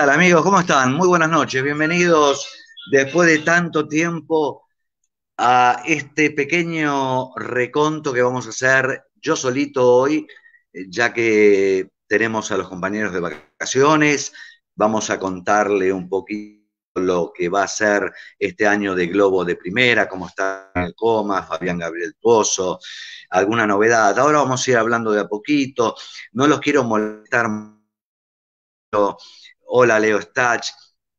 ¿Qué tal amigos? ¿Cómo están? Muy buenas noches. Bienvenidos después de tanto tiempo a este pequeño reconto que vamos a hacer yo solito hoy, eh, ya que tenemos a los compañeros de vacaciones. Vamos a contarle un poquito lo que va a ser este año de Globo de Primera, cómo está el coma, Fabián Gabriel Pozo, alguna novedad. Ahora vamos a ir hablando de a poquito. No los quiero molestar hola Leo Stach,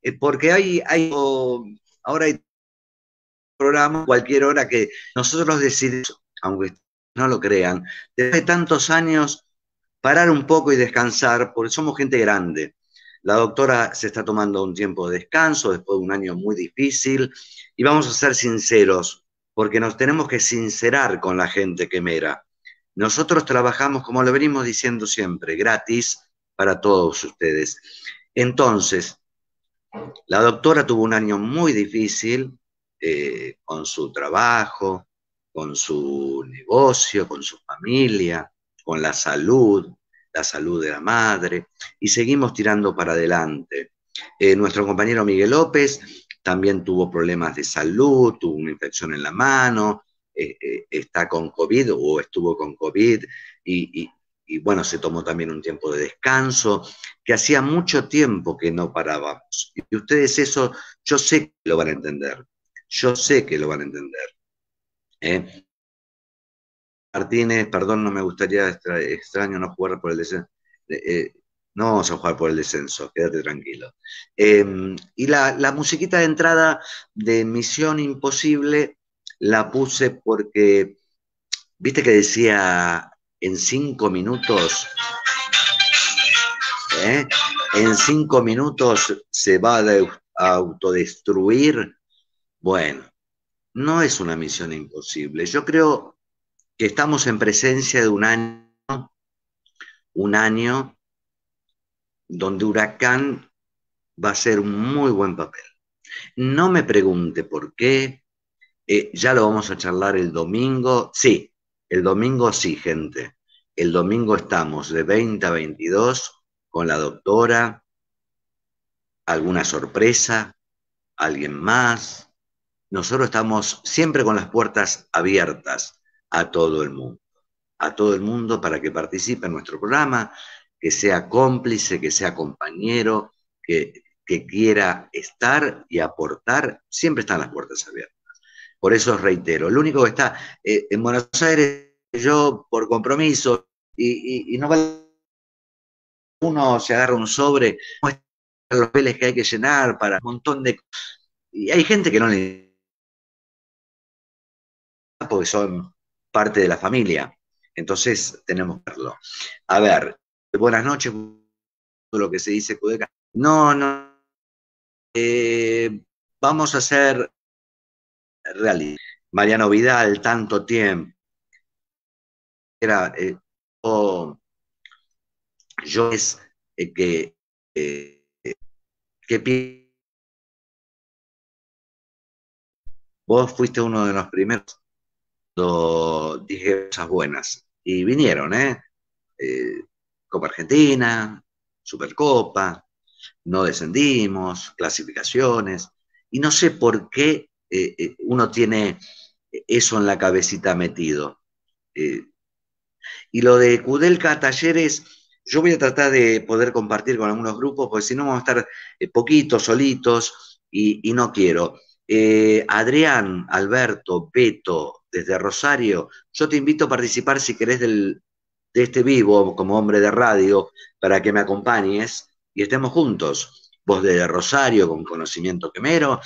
eh, porque hay, hay, ahora hay programas cualquier hora que nosotros decidimos, aunque no lo crean, después de tantos años, parar un poco y descansar, porque somos gente grande. La doctora se está tomando un tiempo de descanso después de un año muy difícil y vamos a ser sinceros, porque nos tenemos que sincerar con la gente que mera. Nosotros trabajamos, como lo venimos diciendo siempre, gratis para todos ustedes. Entonces, la doctora tuvo un año muy difícil eh, con su trabajo, con su negocio, con su familia, con la salud, la salud de la madre, y seguimos tirando para adelante. Eh, nuestro compañero Miguel López también tuvo problemas de salud, tuvo una infección en la mano, eh, está con COVID o estuvo con COVID y, y bueno, se tomó también un tiempo de descanso, que hacía mucho tiempo que no parábamos. Y ustedes eso, yo sé que lo van a entender, yo sé que lo van a entender. ¿eh? Martínez, perdón, no me gustaría, extraño no jugar por el descenso. Eh, no vamos a jugar por el descenso, quédate tranquilo. Em, y la, la musiquita de entrada de Misión Imposible la puse porque, viste que decía en cinco minutos, ¿eh? en cinco minutos se va a autodestruir. Bueno, no es una misión imposible. Yo creo que estamos en presencia de un año, un año donde Huracán va a ser un muy buen papel. No me pregunte por qué, eh, ya lo vamos a charlar el domingo. Sí, el domingo sí, gente. El domingo estamos de 20 a 22 con la doctora, alguna sorpresa, alguien más. Nosotros estamos siempre con las puertas abiertas a todo el mundo, a todo el mundo para que participe en nuestro programa, que sea cómplice, que sea compañero, que, quiera estar y aportar, siempre están las puertas abiertas. Por eso reitero, lo único que está eh, en Buenos Aires, yo por compromiso, y, no vale uno se agarra un sobre, muestra los papeles que hay que llenar para un montón de... Y hay gente que no le... porque son parte de la familia. Entonces tenemos que verlo. A ver, buenas noches, lo que se dice No, no. Eh, vamos a hacer realidad. Mariano Vidal, tanto tiempo. Era, eh, yo es eh, que, eh, que vos fuiste uno de los primeros dije cosas buenas y vinieron, ¿eh? Copa Argentina, Supercopa, no descendimos, clasificaciones, y no sé por qué eh, eh, uno tiene eso en la cabecita metido. Eh, y lo de Kudelka Talleres, yo voy a tratar de poder compartir con algunos grupos, porque si no vamos a estar poquitos, solitos, y, no quiero. Adrián, Alberto, Beto, desde Rosario, yo te invito a participar si querés del, de este vivo como hombre de radio, para que me acompañes y estemos juntos. Vos desde Rosario con conocimiento quemero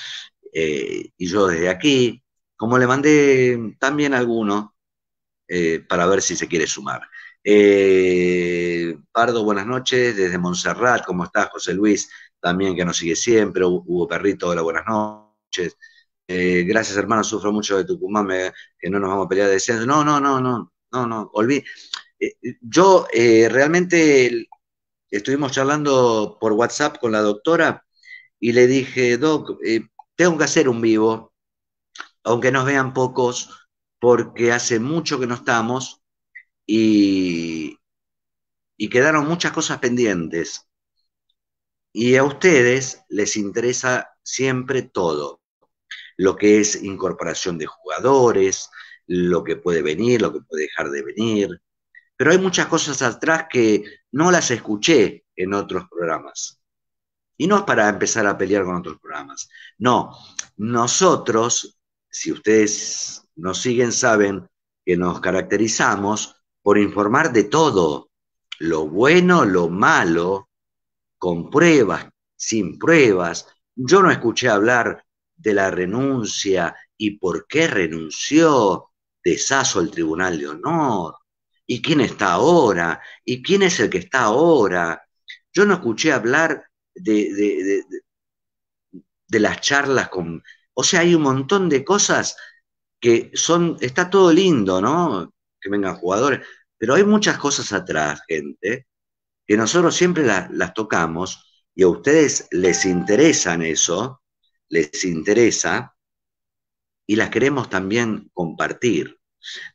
eh, y yo desde aquí, como le mandé también alguno, eh, para ver si se quiere sumar. Eh, Pardo, buenas noches, desde Montserrat, ¿cómo estás? José Luis, también que nos sigue siempre, Hugo Perrito, hola, buenas noches. gracias, hermano, sufro mucho de Tucumán, que no nos vamos a pelear de descenso. No, no, no, no, no, no, olvidé. yo realmente estuvimos charlando por WhatsApp con la doctora y le dije, Doc, tengo que hacer un vivo, aunque nos vean pocos, porque hace mucho que no estamos y, y quedaron muchas cosas pendientes. Y a ustedes les interesa siempre todo, lo que es incorporación de jugadores, lo que puede venir, lo que puede dejar de venir. Pero hay muchas cosas atrás que no las escuché en otros programas. Y no es para empezar a pelear con otros programas. No, nosotros, si ustedes nos siguen, saben que nos caracterizamos por informar de todo, lo bueno, lo malo, con pruebas, sin pruebas. Yo no escuché hablar de la renuncia y por qué renunció de al Tribunal de Honor. ¿Y quién está ahora? ¿Y quién es el que está ahora? Yo no escuché hablar de, de, las charlas con... O sea, hay un montón de cosas que son... Está todo lindo, ¿no? Que vengan jugadores, pero hay muchas cosas atrás, gente, que nosotros siempre las tocamos y a ustedes les interesan eso, les interesa, y las queremos también compartir.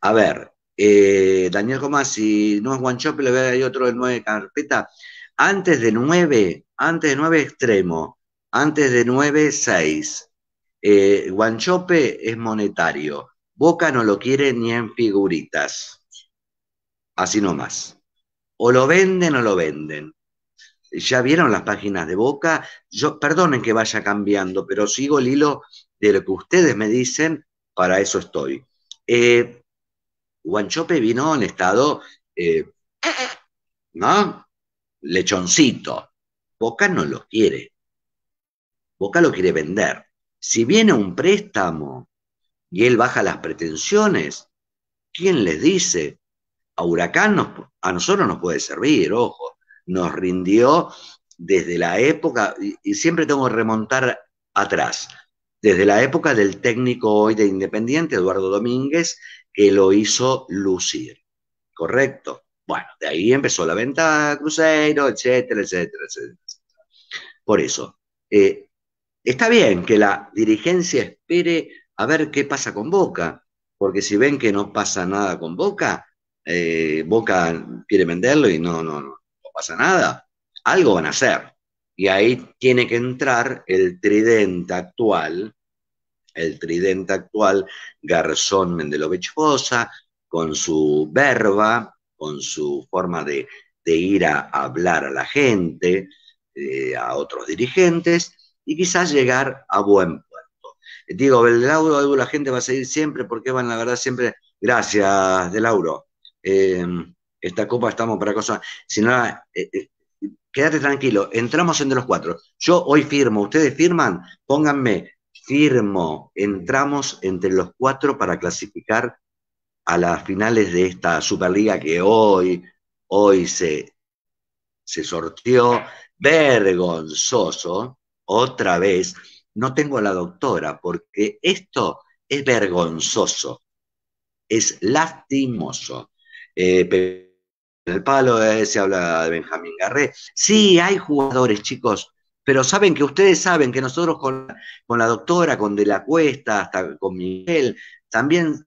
A ver, eh, Daniel Comás, si no es shop, le veo ahí otro de nueve carpeta. Antes de nueve, antes de nueve extremo, antes de nueve, seis. Eh, Guanchope es monetario. Boca no lo quiere ni en figuritas. Así nomás. O lo venden o lo venden. Ya vieron las páginas de Boca. Yo, perdonen que vaya cambiando, pero sigo el hilo de lo que ustedes me dicen, para eso estoy. Eh, Guanchope vino en estado, eh, ¿no? Lechoncito. Boca no lo quiere. Boca lo quiere vender. Si viene un préstamo y él baja las pretensiones, ¿quién les dice? A Huracán a nosotros nos puede servir, ojo. Nos rindió desde la época, y siempre tengo que remontar atrás desde la época del técnico hoy de Independiente, Eduardo Domínguez, que lo hizo lucir. ¿Correcto? Bueno, de ahí empezó la venta Cruzeiro, etcétera, etcétera, etcétera. Por eso, eh, está bien que la dirigencia espere a ver qué pasa con Boca, porque si ven que no pasa nada con Boca, eh, Boca quiere venderlo y no, no, no, pasa nada, algo van a hacer. Y ahí tiene que entrar el tridente actual, el tridente actual, Garzón Mendelovich Bosa, con su verba, con su forma de, ir a hablar a la gente, eh, a otros dirigentes, y quizás llegar a buen puerto. Digo, el Lauro, la gente va a seguir siempre, porque van, la verdad, siempre. Gracias, De Lauro. Eh, esta copa estamos para cosas. Si no, eh, quédate tranquilo, entramos entre los cuatro. Yo hoy firmo, ustedes firman, pónganme, firmo, entramos entre los cuatro para clasificar a las finales de esta Superliga que hoy, hoy se, se sorteó, vergonzoso, otra vez. No tengo a la doctora porque esto es vergonzoso, es lastimoso. Eh, el palo eh, se habla de Benjamín Garré. Sí, hay jugadores, chicos, pero saben que ustedes saben que nosotros con, la doctora, con De la Cuesta, hasta con Miguel, también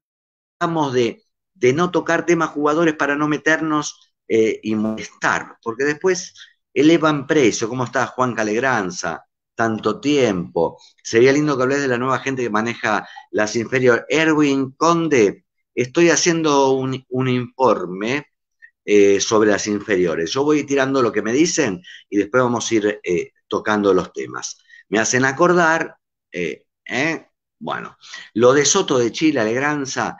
estamos de, de no tocar temas jugadores para no meternos eh, y molestar, porque después elevan precio. ¿Cómo está Juan Calegranza? Tanto tiempo. Sería lindo que hables de la nueva gente que maneja las inferiores. Erwin Conde, estoy haciendo un, informe eh, sobre las inferiores. Yo voy tirando lo que me dicen y después vamos a ir eh, tocando los temas. Me hacen acordar, eh, bueno, lo de Soto de Chile, Alegranza,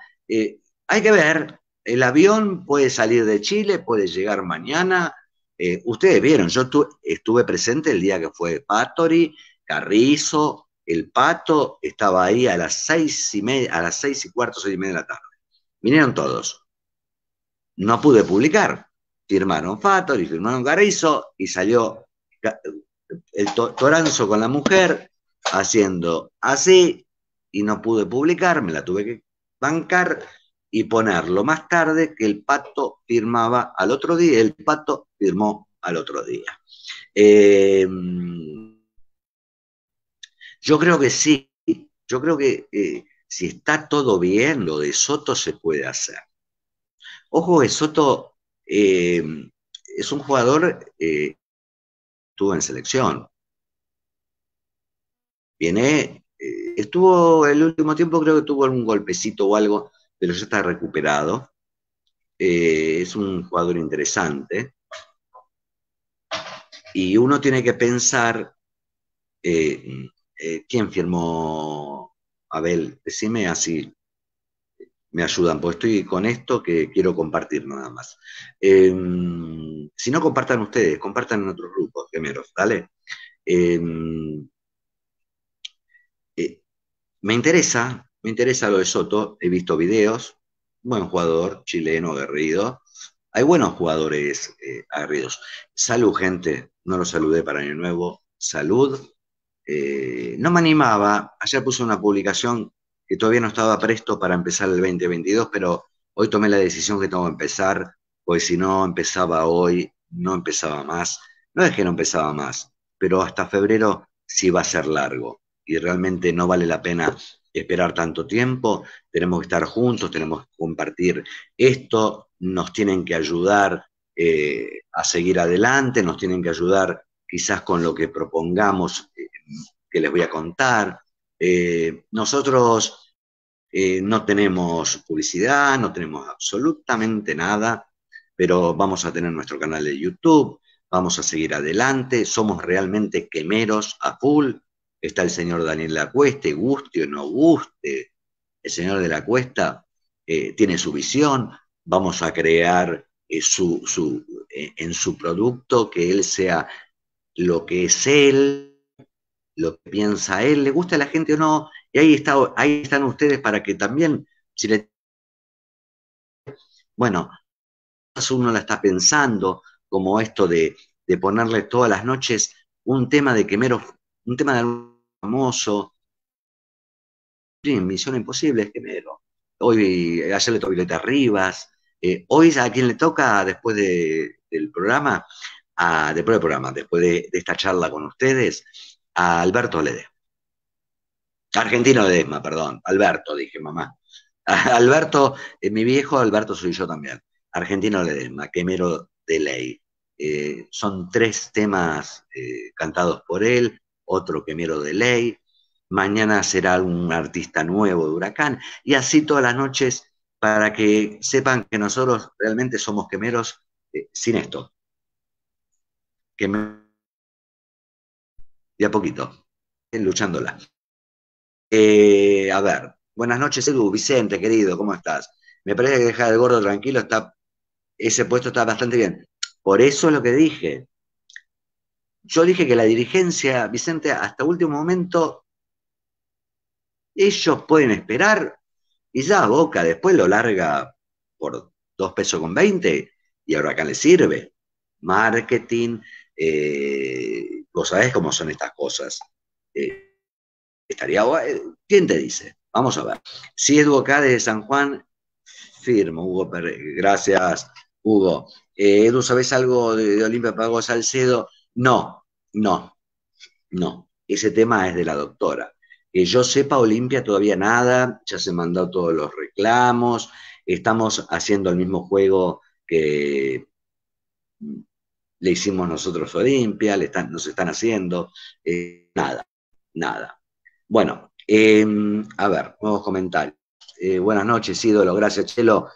hay que ver, el avión puede salir de Chile, puede llegar mañana. Ustedes vieron, yo estuve presente el día que fue Patori, Carrizo, el Pato, estaba ahí a las seis y media, a las seis y cuarto, seis y media de la tarde. Vinieron todos no pude publicar. Firmaron Fator y firmaron Garrizo y salió el Toranzo con la mujer haciendo así y no pude publicar, me la tuve que bancar y ponerlo más tarde que el pato firmaba al otro día, el pato firmó al otro día. Eh, yo creo que sí, yo creo que eh, si está todo bien, lo de Soto se puede hacer. Ojo que Soto eh, es un jugador, eh, estuvo en selección, Viene, estuvo el último tiempo, creo que tuvo algún golpecito o algo, pero ya está recuperado. Eh, es un jugador interesante. Y uno tiene que pensar, eh, ¿quién firmó Abel? Decime así, me ayudan, porque estoy con esto que quiero compartir nada más. Em, si no, compartan ustedes, compartan en otros grupos, gemelos, ¿vale? Em, eh, me interesa, me interesa lo de Soto, he visto videos, buen jugador, chileno, aguerrido. Hay buenos jugadores eh, aguerridos. Salud, gente, no lo saludé para Año Nuevo. Salud. Eh, no me animaba, ayer puse una publicación que todavía no estaba presto para empezar el 2022, pero hoy tomé la decisión que tengo que empezar, pues si no empezaba hoy, no empezaba más. No es que no empezaba más, pero hasta febrero sí va a ser largo y realmente no vale la pena esperar tanto tiempo, tenemos que estar juntos, tenemos que compartir esto, nos tienen que ayudar eh, a seguir adelante, nos tienen que ayudar quizás con lo que propongamos eh, que les voy a contar. Eh, nosotros no tenemos publicidad, no tenemos absolutamente nada, pero vamos a tener nuestro canal de YouTube, vamos a seguir adelante, somos realmente quemeros a full, está el señor Daniel Lacueste, guste o no guste, el señor de la Cuesta eh, tiene su visión, vamos a crear eh, su, eh, en su producto que él sea lo que es él, lo que piensa él, le gusta a la gente o no, y ahí, está, ahí están ustedes para que también, si le... Bueno, uno la está pensando, como esto de, de ponerle todas las noches un tema de quemeros, un tema de famoso. Misión Imposible, me Hoy, ayer le tocó Violeta Rivas. Eh, hoy a quien le toca después del programa, a, después del programa, después de, esta charla con ustedes, a Alberto Ledesma. Argentino Ledesma, perdón. Alberto, dije mamá. Alberto, eh, mi viejo Alberto soy yo también. Argentino Ledesma, quemero de ley. Eh, son tres temas cantados por él otro quemero de ley, mañana será un artista nuevo de Huracán, y así todas las noches para que sepan que nosotros realmente somos quemeros eh, sin esto. Y a poquito, eh, luchándola. Eh, a ver, buenas noches, Edu, Vicente, querido, ¿cómo estás? Me parece que dejar el gordo tranquilo, está, ese puesto está bastante bien. Por eso es lo que dije, yo dije que la dirigencia, Vicente, hasta último momento, ellos pueden esperar y ya Boca después lo larga por dos pesos con 20 y ahora acá le sirve. Marketing, eh, vos sabés cómo son estas cosas. Eh, estaría ¿Quién te dice? Vamos a ver. Si Edu acá de San Juan, firmo, Hugo Gracias, Hugo. Eh, Edu, ¿sabés algo de, de Olimpia Pago Salcedo? No, no, no. Ese tema es de la doctora. Que yo sepa, Olimpia todavía nada, ya se mandó todos los reclamos, estamos haciendo el mismo juego que le hicimos nosotros a Olimpia, le están, nos están haciendo, eh, nada, nada. Bueno, em, a ver, nuevos comentarios. Eh, buenas noches, ídolo, gracias, Chelo.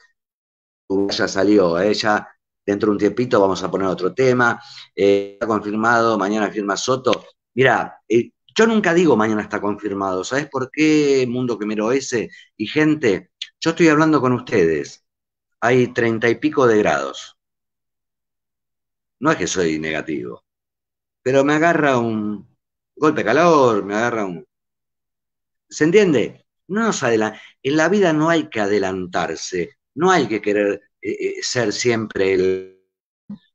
Ya salió, ella dentro de un tiempito vamos a poner otro tema. Eh, está confirmado, mañana firma Soto. Mira, eh, yo nunca digo mañana está confirmado. ¿Sabes por qué, Mundo Quemero ese? Y gente, yo estoy hablando con ustedes. Hay treinta y pico de grados. No es que soy negativo, pero me agarra un golpe de calor, me agarra un... ¿Se entiende? No nos adelanta. En la vida no hay que adelantarse, no hay que querer eh, eh, ser siempre el,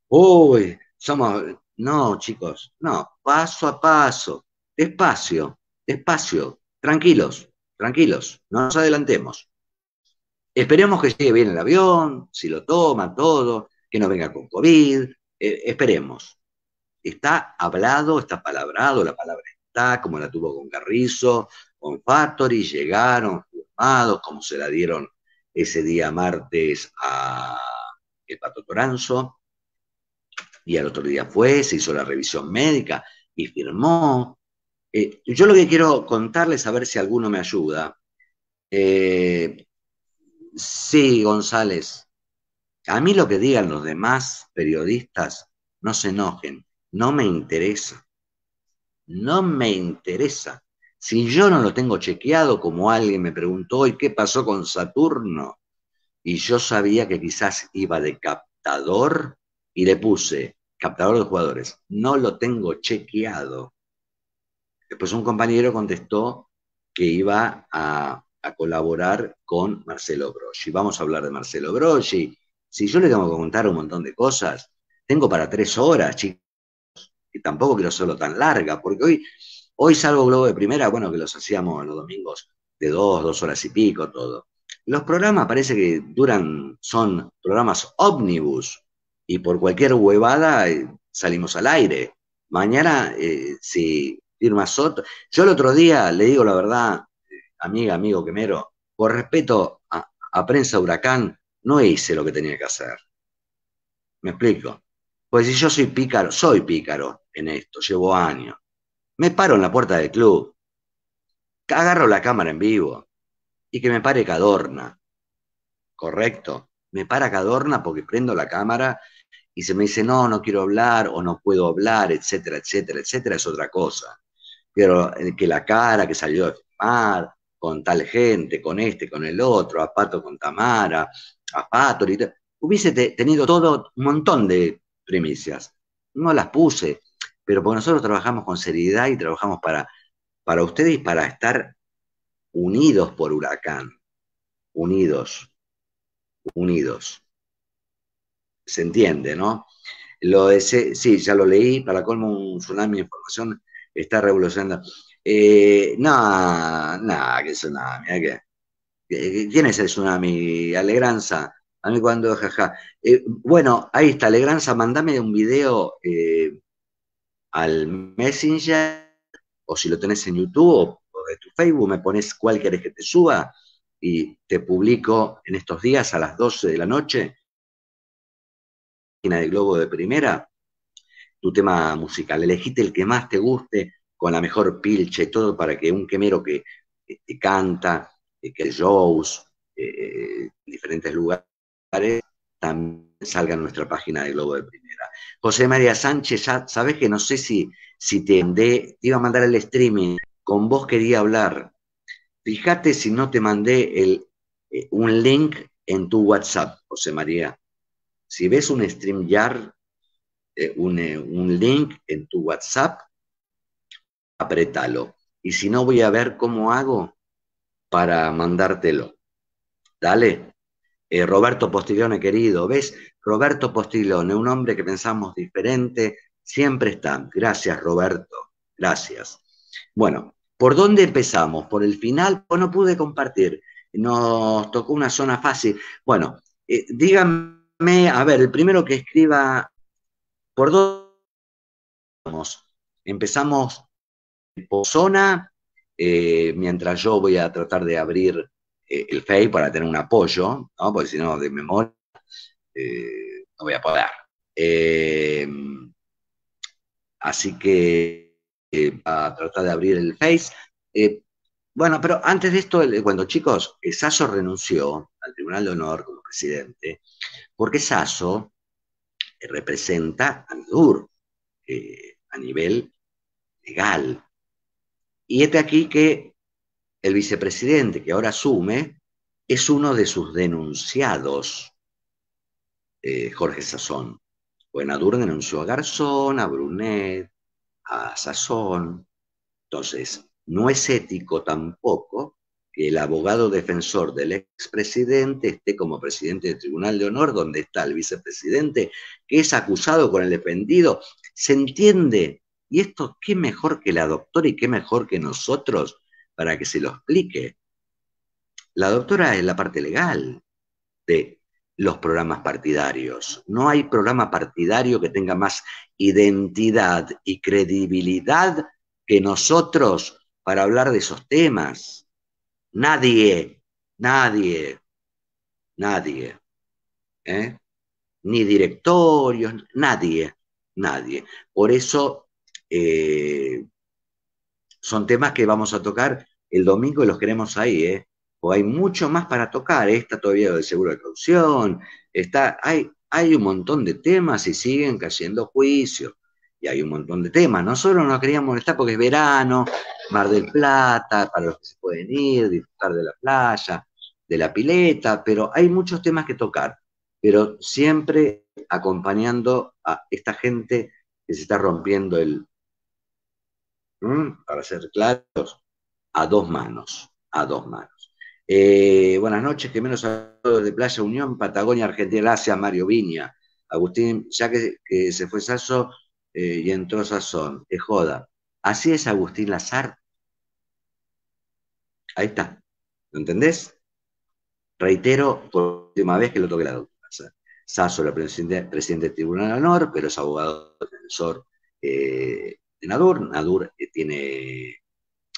uy, somos, no, chicos, no, paso a paso, despacio, despacio, tranquilos, tranquilos, no nos adelantemos. Esperemos que llegue bien el avión, si lo toma todo, que no venga con COVID, eh, esperemos. Está hablado, está palabrado, la palabra está, como la tuvo con Carrizo, con Factory, llegaron firmados, como se la dieron ese día martes a el Pato Toranzo, y al otro día fue, se hizo la revisión médica y firmó. Eh, yo lo que quiero contarles, a ver si alguno me ayuda. Eh, sí, González, a mí lo que digan los demás periodistas, no se enojen, no me interesa. No me interesa. Si yo no lo tengo chequeado, como alguien me preguntó, ¿y qué pasó con Saturno? Y yo sabía que quizás iba de captador y le puse captador de jugadores. No lo tengo chequeado. Después un compañero contestó que iba a, colaborar con Marcelo Broggi. Vamos a hablar de Marcelo Broggi. Si yo le tengo que contar un montón de cosas, tengo para tres horas, chicos, y tampoco quiero hacerlo tan larga, porque hoy, hoy salgo Globo de Primera, bueno, que los hacíamos los domingos de dos, dos horas y pico, todo. Los programas parece que duran, son programas ómnibus, y por cualquier huevada eh, salimos al aire. Mañana, eh, si firma Soto, yo el otro día, le digo la verdad, amiga, amigo Quemero, por respeto a Prensa Huracán, no hice lo que tenía que hacer. ¿Me explico? Pues si yo soy pícaro, soy pícaro en esto, llevo años. Me paro en la puerta del club, agarro la cámara en vivo y que me pare Cadorna. ¿Correcto? Me para Cadorna porque prendo la cámara y se me dice, no, no quiero hablar o no puedo hablar, etcétera, etcétera, etcétera, es otra cosa. Pero eh, que la cara que salió de filmar con tal gente, con este, con el otro, a Pato con Tamara, a Pato, hubiese tenido todo un montón de primicias. No las puse, pero porque nosotros trabajamos con seriedad y trabajamos para, para ustedes y para estar unidos por huracán. Unidos. Unidos. Se entiende, ¿no? Lo de sí, ya lo leí, para colmo un tsunami de información está revolucionando. Eh, no, no, que tsunami, ¿eh? ¿Quién es el tsunami? Alegranza. A mí cuando, jaja. Eh, bueno, ahí está, Alegranza, mandame un video eh, al Messenger, o si lo tenés en YouTube o de tu Facebook, me pones cuál querés que te suba y te publico en estos días a las 12 de la noche, de Globo de Primera, tu tema musical. Elegite el que más te guste, con la mejor pilcha y todo, para que un quemero que, que canta, que shows, eh, en diferentes lugares, también salga en nuestra página de Globo de Primera. José María Sánchez, ya sabes que no sé si, si te mandé, te iba a mandar el streaming, con vos quería hablar. Fíjate si no te mandé el, eh, un link en tu WhatsApp, José María. Si ves un StreamYard, eh, un, eh, un link en tu WhatsApp, apretalo. Y si no, voy a ver cómo hago para mandártelo. Dale. Eh, Roberto Postiglione, querido, ¿ves? Roberto Postiglione, un hombre que pensamos diferente, siempre está. Gracias, Roberto, gracias. Bueno, ¿por dónde empezamos? ¿Por el final? O no pude compartir. Nos tocó una zona fácil. Bueno, eh, díganme, a ver, el primero que escriba, ¿por dónde empezamos? Empezamos por zona, eh, mientras yo voy a tratar de abrir el FEI para tener un apoyo, ¿no? porque si no, de memoria, eh, no voy a poder. Eh, así que a tratar de abrir el Face. bueno, pero antes de esto, cuando chicos, Sasso renunció al Tribunal de Honor como presidente, porque Sasso representa a MIDUR a nivel legal. Y este aquí que el vicepresidente que ahora asume es uno de sus denunciados, eh, Jorge Sazón. Buenadur denunció a Garzón, a Brunet, a Sazón. Entonces, no es ético tampoco que el abogado defensor del expresidente esté como presidente del Tribunal de Honor, donde está el vicepresidente, que es acusado con el defendido. ¿Se entiende? Y esto, qué mejor que la doctora y qué mejor que nosotros para que se lo explique. La doctora es la parte legal de los programas partidarios. No hay programa partidario que tenga más identidad y credibilidad que nosotros para hablar de esos temas. Nadie, nadie, nadie. ¿eh? Ni directorios, nadie, nadie. Por eso eh, son temas que vamos a tocar el domingo y los queremos ahí, ¿eh? O hay mucho más para tocar, ¿eh? está todavía el seguro de caución, está, hay, hay un montón de temas y siguen cayendo juicios. Y hay un montón de temas. Nosotros no queríamos molestar porque es verano, Mar del Plata, para los que se pueden ir, disfrutar de la playa, de la pileta, pero hay muchos temas que tocar. Pero siempre acompañando a esta gente que se está rompiendo el, para ser claros, a dos manos, a dos manos. Eh, buenas noches, que menos saludos de Playa Unión, Patagonia, Argentina, gracias Mario Viña. Agustín, ya que, se fue Sasso eh, y entró Sazón, es joda. Así es Agustín Lazar. Ahí está. ¿Lo entendés? Reitero por última vez que lo toque la doctora. Sasso, la presidente, presidente del Tribunal de Honor, pero es abogado defensor eh, Nadur. Nadur eh, tiene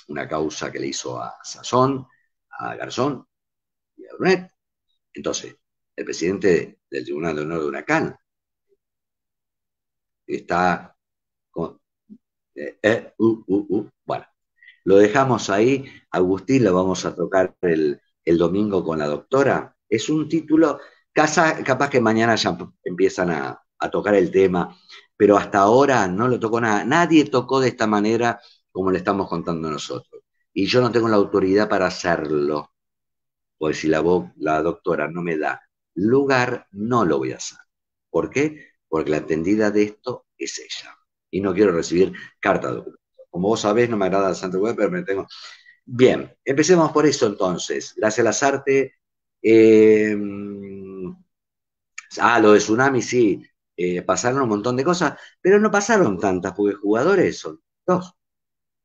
una causa que le hizo a Sazón, a Garzón y a Brunet. Entonces, el presidente del Tribunal de Honor de Huracán está con... Eh, eh, uh, uh, uh. Bueno, lo dejamos ahí. Agustín lo vamos a tocar el, el domingo con la doctora. Es un título, casa, capaz que mañana ya empiezan a, a tocar el tema, pero hasta ahora no lo tocó nada. Nadie tocó de esta manera como le estamos contando nosotros. Y yo no tengo la autoridad para hacerlo, pues si la, la doctora no me da lugar, no lo voy a hacer. ¿Por qué? Porque la atendida de esto es ella. Y no quiero recibir carta de documento. Como vos sabés, no me agrada Santa Web, pero me tengo... Bien, empecemos por eso entonces. Gracias a las artes. Eh, ah, lo de Tsunami, sí. Eh, pasaron un montón de cosas, pero no pasaron tantas, porque jugadores son dos.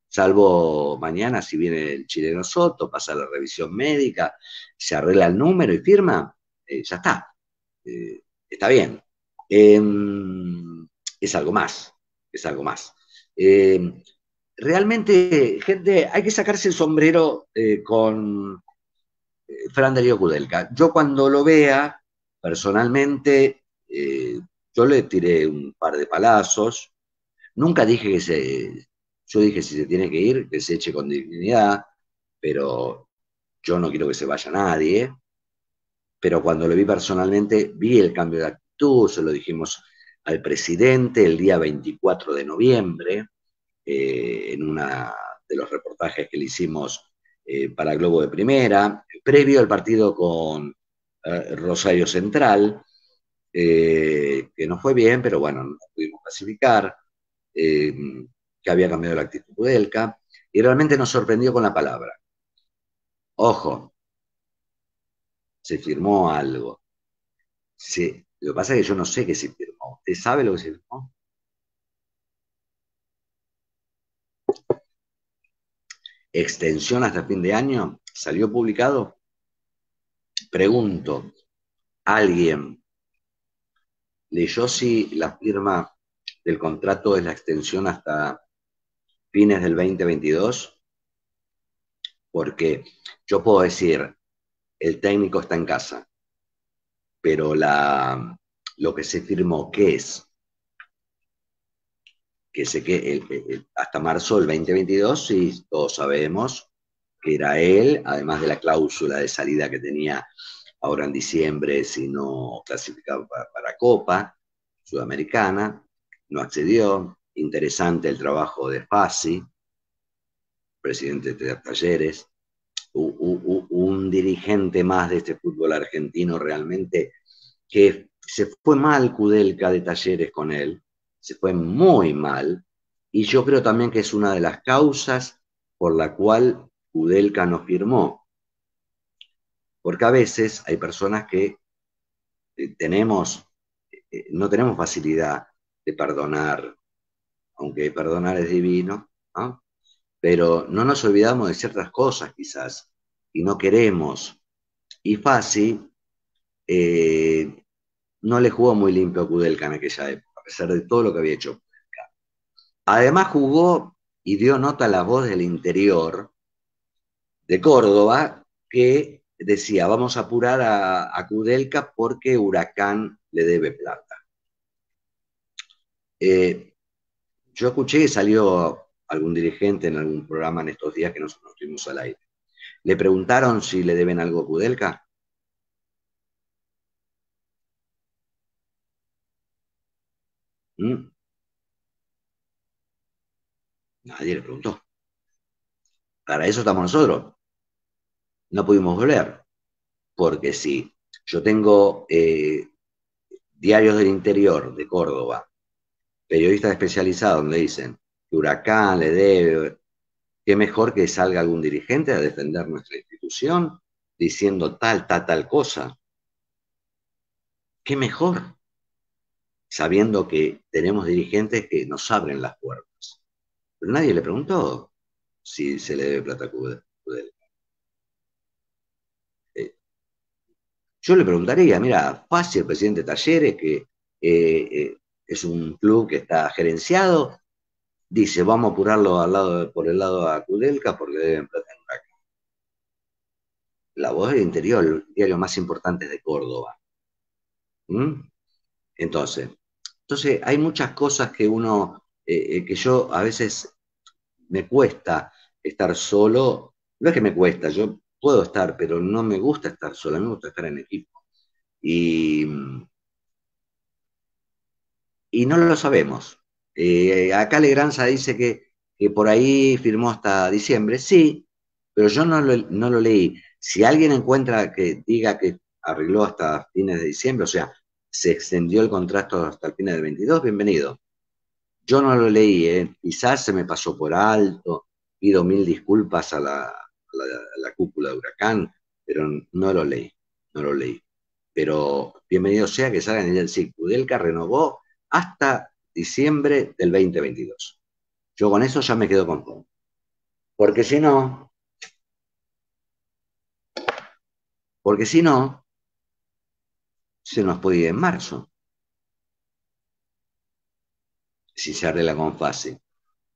Salvo mañana, si viene el chileno Soto, pasa la revisión médica, se arregla el número y firma, eh, ya está. Eh, está bien. Em, es algo más, es algo más. Em, realmente, gente, hay que sacarse el sombrero con Fran Darío Kudelka. Yo cuando lo vea, personalmente, yo le tiré un par de palazos. Nunca dije que se. Yo dije si se tiene que ir, que se eche con dignidad, pero yo no quiero que se vaya nadie. Pero cuando lo vi personalmente, vi el cambio de actitud, se lo dijimos al presidente el día 24 de noviembre, eh, en uno de los reportajes que le hicimos eh, para Globo de Primera, previo al partido con eh, Rosario Central, eh, que no fue bien, pero bueno, no pudimos clasificar, eh, que había cambiado la actitud de Elka, y realmente nos sorprendió con la palabra. Ojo, se firmó algo. Sí, lo que pasa es que yo no sé qué se firmó. ¿Usted sabe lo que se firmó? Extensión hasta fin de año. ¿Salió publicado? Pregunto, ¿alguien leyó si la firma del contrato es la extensión hasta fines del 2022, porque yo puedo decir, el técnico está en casa, pero la, lo que se firmó, ¿qué es? Que sé que hasta marzo del 2022, sí, todos sabemos que era él, además de la cláusula de salida que tenía ahora en diciembre si no clasificado para, Copa Sudamericana, no accedió. Interesante el trabajo de Fassi, presidente de Talleres, un dirigente más de este fútbol argentino realmente que se fue mal Kudelka de Talleres con él, se fue muy mal, y yo creo también que es una de las causas por la cual Kudelka no firmó, porque a veces hay personas que eh, tenemos, eh, no tenemos facilidad de perdonar, aunque perdonar es divino, pero no nos olvidamos de ciertas cosas quizás y no queremos. Y eh, no le jugó muy limpio a Kudelka en aquella época, a pesar de todo lo que había hecho. Además jugó y dio nota a la voz del interior de Córdoba, que decía, vamos a apurar a, a Kudelka porque Huracán le debe plata. Eh, yo escuché que salió algún dirigente en algún programa en estos días que nosotros estuvimos al aire. ¿Le preguntaron si le deben algo a Kudelka? ¿Mm? Nadie le preguntó. Para eso estamos nosotros. No pudimos volver. Porque si yo tengo eh, diarios del interior de Córdoba, periodistas especializados donde dicen que Huracán le debe, qué mejor que salga algún dirigente a defender nuestra institución diciendo tal, tal, tal cosa. Qué mejor, sabiendo que tenemos dirigentes que nos abren las puertas. Pero nadie le preguntó si se le debe plata yo le preguntaría, mira, fácil, presidente de Talleres, que eh, eh, es un club que está gerenciado, dice, vamos a apurarlo al lado, por el lado a Kudelka porque deben plata en La voz del interior, el diario más importante de Córdoba. ¿Mm? Entonces, entonces, hay muchas cosas que uno, eh, que yo a veces me cuesta estar solo. No es que me cuesta, yo puedo estar, pero no me gusta estar solo, a mí me gusta estar en equipo. Y, y no lo sabemos. Eh, acá Legranza dice que, por ahí firmó hasta diciembre, sí, pero yo no lo, leí. Si alguien encuentra que diga que arregló hasta fines de diciembre, o sea, se extendió el contrato hasta el fin del 22, bienvenido. Yo no lo leí, ¿eh? quizás se me pasó por alto, pido mil disculpas a la, cúpula de Huracán, pero no lo leí, no lo leí. Pero bienvenido sea que salga en el SIC. Pudelka renovó hasta diciembre del 2022. Yo con eso ya me quedo conforme. Porque si no, porque si no, se nos puede ir en marzo. Si se arregla con fase.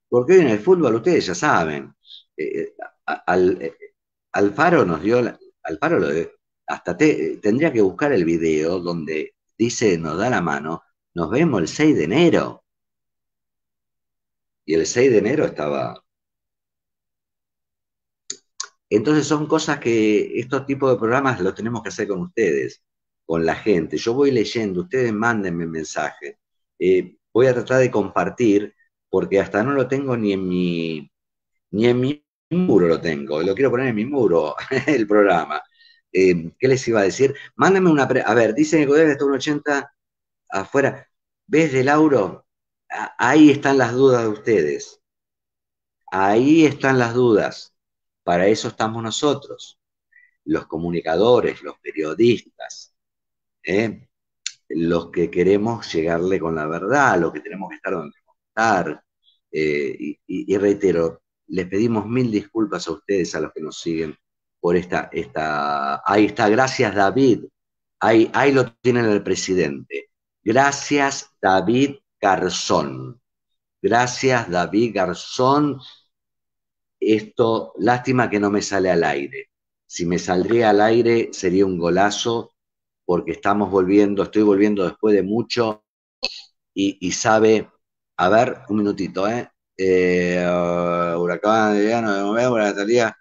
Porque hoy en el fútbol, ustedes ya saben, eh, eh, al, eh, Alfaro nos dio, Alfaro lo hasta tendría que buscar el video donde dice, nos da la mano, nos vemos el 6 de enero. Y el 6 de enero estaba... Entonces son cosas que estos tipos de programas los tenemos que hacer con ustedes con la gente. Yo voy leyendo, ustedes mándenme mensaje. Eh, voy a tratar de compartir, porque hasta no lo tengo ni en mi, ni en mi muro lo tengo, lo quiero poner en mi muro, el programa. Eh, ¿Qué les iba a decir? Mándenme una... a ver, dicen que está un 80 afuera. ¿Ves de Lauro? Ahí están las dudas de ustedes. Ahí están las dudas. Para eso estamos nosotros, los comunicadores, los periodistas, ¿eh? los que queremos llegarle con la verdad, los que tenemos que estar donde estar. Eh, y, reitero, les pedimos mil disculpas a ustedes, a los que nos siguen, por esta, esta... Ahí está, gracias David. Ahí, ahí lo tienen el presidente. Gracias David Garzón. Gracias David Garzón. Esto, lástima que no me sale al aire. Si me saldría al aire sería un golazo porque estamos volviendo, estoy volviendo después de mucho y, sabe, a ver, un minutito, ¿eh? Eh huracán de nuevo, Natalia,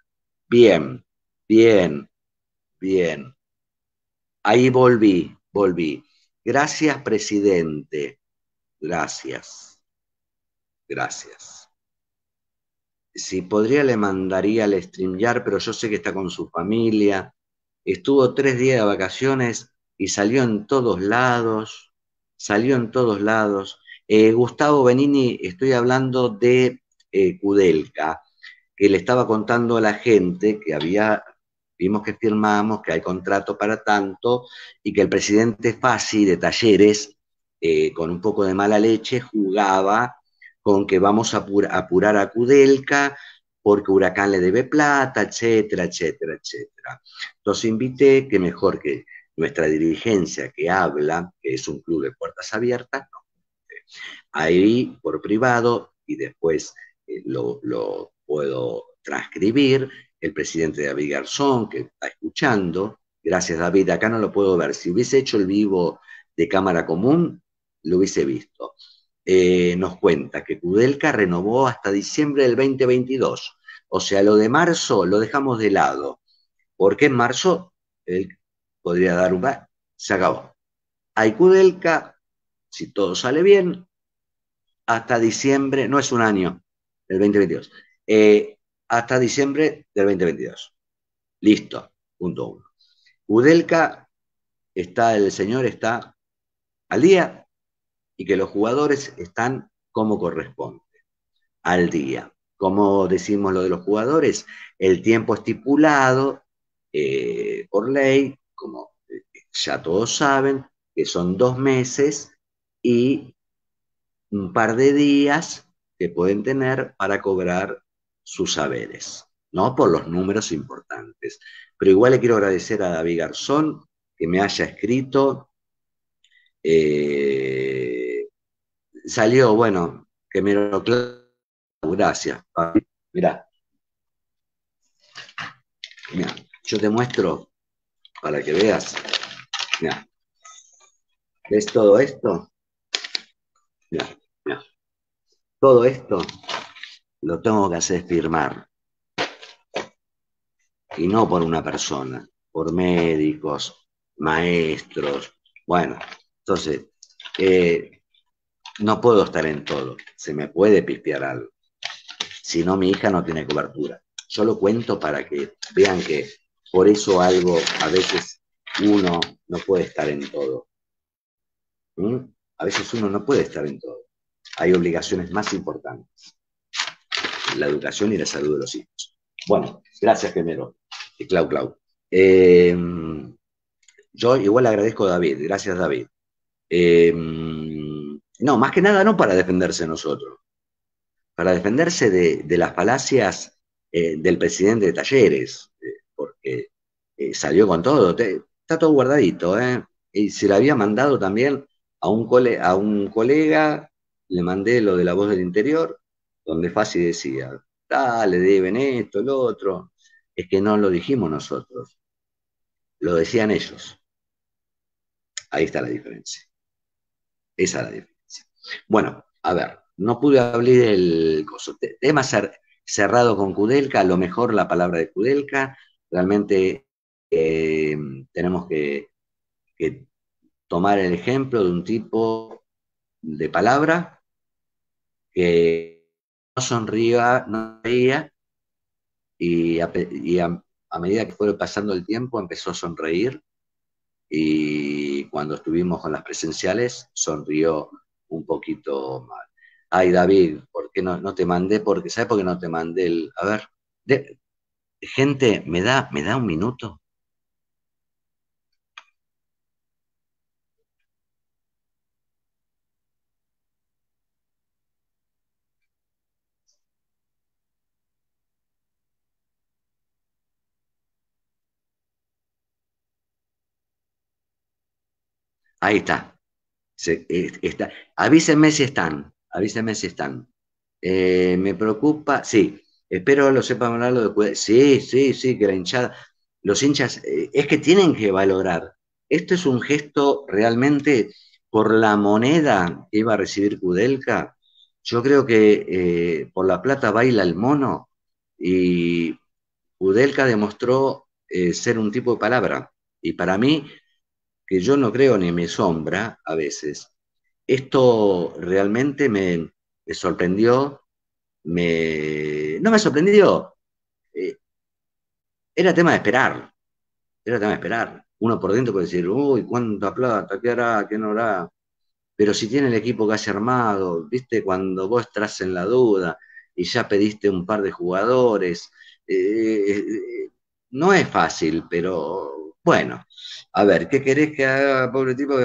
bien, bien, bien. Ahí volví, volví. Gracias, presidente. Gracias. Gracias. Si podría, le mandaría al StreamYard, pero yo sé que está con su familia. Estuvo tres días de vacaciones y salió en todos lados, salió en todos lados. Eh, Gustavo Benini, estoy hablando de eh, Kudelka, que le estaba contando a la gente que había, vimos que firmamos, que hay contrato para tanto, y que el presidente Fasi de Talleres, eh, con un poco de mala leche, jugaba con que vamos a apurar a Kudelka porque Huracán le debe plata, etcétera, etcétera, etcétera. Entonces invité que mejor que nuestra dirigencia que habla, que es un club de puertas abiertas, no. Ahí por privado y después eh, lo, puedo transcribir, el presidente David Garzón, que está escuchando, gracias David, acá no lo puedo ver, si hubiese hecho el vivo de cámara común, lo hubiese visto. eh, nos cuenta que Kudelka renovó hasta diciembre del 2022. O sea, lo de marzo lo dejamos de lado, porque en marzo él podría dar un... Se acabó. Hay Kudelka, si todo sale bien, hasta diciembre, no es un año, el 2022, eh, hasta diciembre del 2022. Listo, punto uno. Kudelka está, el señor está al día y que los jugadores están como corresponde, al día. Como decimos lo de los jugadores, el tiempo estipulado eh, por ley, como ya todos saben, que son dos meses y un par de días que pueden tener para cobrar sus saberes, ¿no? Por los números importantes. Pero igual le quiero agradecer a David Garzón que me haya escrito. Eh, salió, bueno, que me lo Gracias. Mirá. Mira, yo te muestro para que veas. Mira. ¿Ves todo esto? Todo esto lo tengo que hacer firmar. Y no por una persona, por médicos, maestros. Bueno, entonces, eh, no puedo estar en todo. Se me puede pispear algo. Si no, mi hija no tiene cobertura. Yo lo cuento para que vean que por eso algo, a veces uno no puede estar en todo. ¿Mm? A veces uno no puede estar en todo. Hay obligaciones más importantes. La educación y la salud de los hijos. Bueno, gracias, Gemero. Y Clau Clau. Eh, yo igual agradezco a David, gracias David. Eh, no, más que nada no para defenderse nosotros, para defenderse de, las falacias eh, del presidente de Talleres, eh, porque salió con todo, está todo guardadito, Y se le había mandado también a un, a un colega, le mandé lo de la voz del interior, donde fácil decía, dale, deben esto, lo otro. Es que no lo dijimos nosotros, lo decían ellos. Ahí está la diferencia. Esa es la diferencia. Bueno, a ver, no pude hablar del tema cerrado con Kudelka, a lo mejor la palabra de Kudelka, realmente eh, tenemos que, tomar el ejemplo de un tipo de palabra que no sonría, no reía, y, a, medida que fue pasando el tiempo empezó a sonreír y cuando estuvimos con las presenciales sonrió un poquito mal. Ay, David, ¿por qué no, te mandé? Porque, ¿Sabes por qué no te mandé el... A ver, gente, ¿me da, ¿me da un minuto? Ahí está. Eh, está. Avísenme si están. Avísenme si están. Eh, me preocupa, sí, espero lo sepan hablar de Sí, sí, sí, que la hinchada, los hinchas, eh, es que tienen que valorar. Esto es un gesto realmente por la moneda que iba a recibir Kudelka. Yo creo que por la plata baila el mono y Kudelka demostró ser un tipo de palabra. Y para mí que yo no creo ni mi sombra a veces. Esto realmente me, sorprendió, me, no me sorprendió, eh, era tema de esperar, era tema de esperar. Uno por dentro puede decir, uy, cuánta plata, qué hará, qué no hará. Pero si tiene el equipo casi armado, viste, cuando vos estás en la duda y ya pediste un par de jugadores, eh, eh, no es fácil, pero bueno, a ver, ¿qué querés que haga, pobre tipo? Que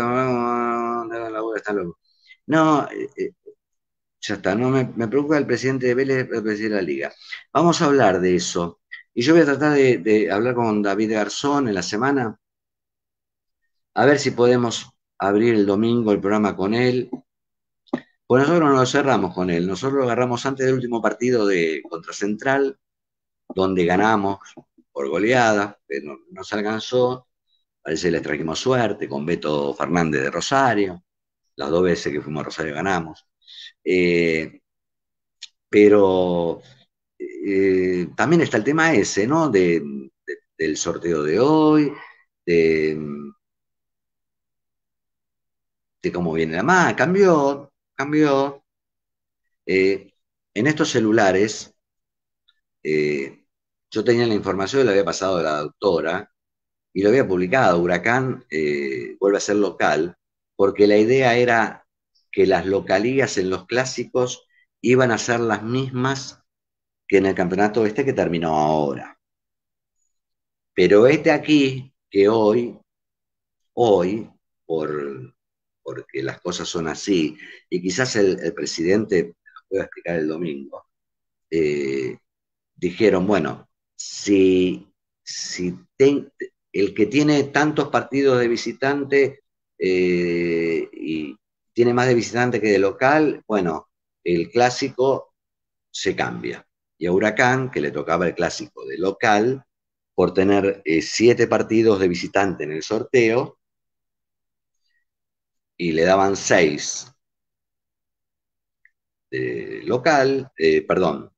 está loco. No, eh, eh, ya está, no me, preocupa el presidente de Vélez, el presidente de la Liga. Vamos a hablar de eso. Y yo voy a tratar de, hablar con David Garzón en la semana, a ver si podemos abrir el domingo el programa con él. Pues nosotros no lo cerramos con él, nosotros lo agarramos antes del último partido de contra Central, donde ganamos por goleada, pero no se alcanzó. Parece que les trajimos suerte con Beto Fernández de Rosario. Las dos veces que fuimos a Rosario ganamos. pero también está el tema ese, ¿no? del sorteo de hoy, de, de cómo viene la más, cambió, cambió. en estos celulares, yo tenía la información, la había pasado a la doctora, y lo había publicado. Huracán eh, vuelve a ser local, porque la idea era que las localías en los clásicos iban a ser las mismas que en el campeonato este que terminó ahora. Pero este aquí, que hoy, hoy, por, porque las cosas son así, y quizás el, presidente lo pueda explicar el domingo, eh, dijeron, bueno, si, si el que tiene tantos partidos de visitante eh, y tiene más de visitante que de local, bueno, el clásico se cambia. Y a Huracán, que le tocaba el clásico de local, por tener eh, siete partidos de visitante en el sorteo, y le daban seis de local, eh, perdón,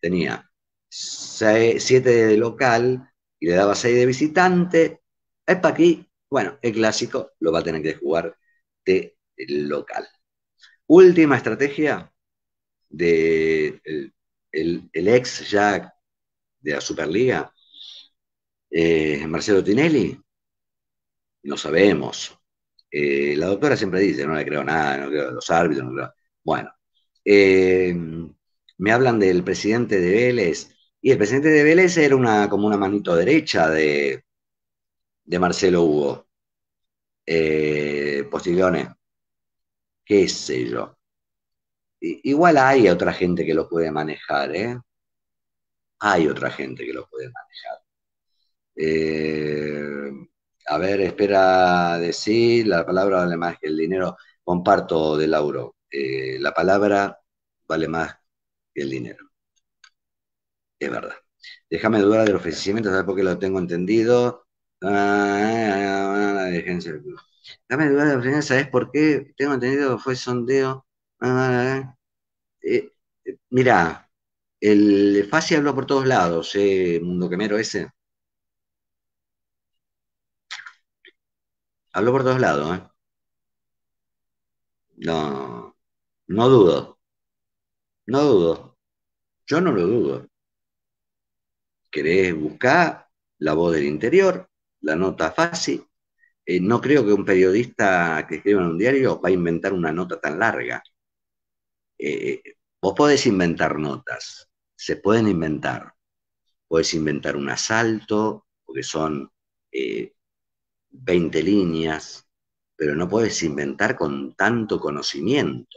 tenía siete de local y le daba 6 de visitante, es para aquí, bueno, el clásico lo va a tener que jugar de local. Última estrategia de el, ex ya de la Superliga, eh, Marcelo Tinelli, no sabemos. Eh, la doctora siempre dice, no le creo nada, no creo los árbitros, no creo. Bueno, eh, me hablan del presidente de Vélez, y el presidente de Vélez era una, como una manito derecha de, de Marcelo Hugo. Eh, qué sé yo. Igual hay otra gente que lo puede manejar, ¿eh? Hay otra gente que lo puede manejar. Eh, a ver, espera decir, la palabra vale más que el dinero. Comparto de Lauro. Eh, la palabra vale más que el dinero es verdad. Déjame dudar del ofrecimiento, ¿sabes por qué lo tengo entendido? Déjame dudar del ofrecimiento, ¿sabes por qué? Tengo entendido que fue sondeo. Eh, mirá, el FASI habló por todos lados, ¿eh? Mundo Quemero ese. Habló por todos lados, ¿eh? No, no dudo. No dudo. Yo no lo dudo querés buscar la voz del interior, la nota fácil. Eh, no creo que un periodista que escriba en un diario va a inventar una nota tan larga. Eh, vos podés inventar notas, se pueden inventar. Podés inventar un asalto, porque son 20 eh, líneas, pero no puedes inventar con tanto conocimiento.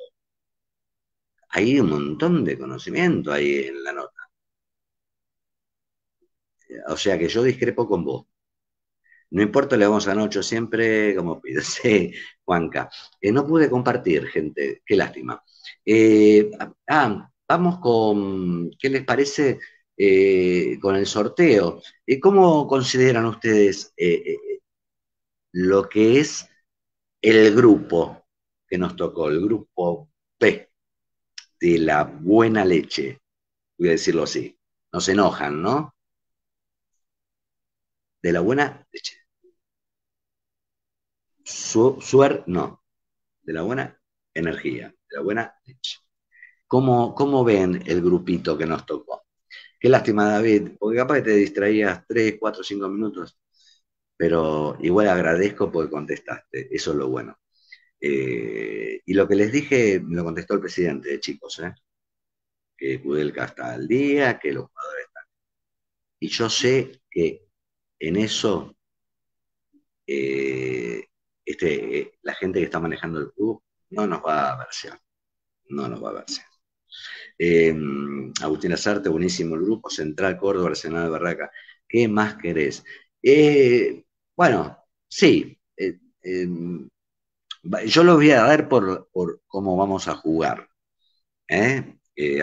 Hay un montón de conocimiento ahí en la nota. O sea que yo discrepo con vos. No importa, le vamos a Nocho siempre, como pídese, Juanca. Eh, no pude compartir, gente, qué lástima. Eh, ah, vamos con, ¿qué les parece eh, con el sorteo? ¿Cómo consideran ustedes lo que es el grupo que nos tocó, el grupo P de la buena leche? Voy a decirlo así. Nos enojan, ¿no? De la buena leche. Su, suer, no, de la buena energía, de la buena leche. ¿Cómo, ¿Cómo, ven el grupito que nos tocó? Qué lástima, David, porque capaz que te distraías 3, 4, 5 minutos, pero igual agradezco porque contestaste, eso es lo bueno. Eh, y lo que les dije lo contestó el presidente, chicos, ¿eh? que Kudelka está al día, que los jugadores están. Y yo sé que en eso, eh, este, la gente que está manejando el club no nos va a versear. No nos va a versear. Eh, Agustín Azarte, buenísimo el grupo, Central Córdoba, Arsenal de Barraca. ¿Qué más querés? Eh, bueno, sí. yo lo voy a dar por, por cómo vamos a jugar.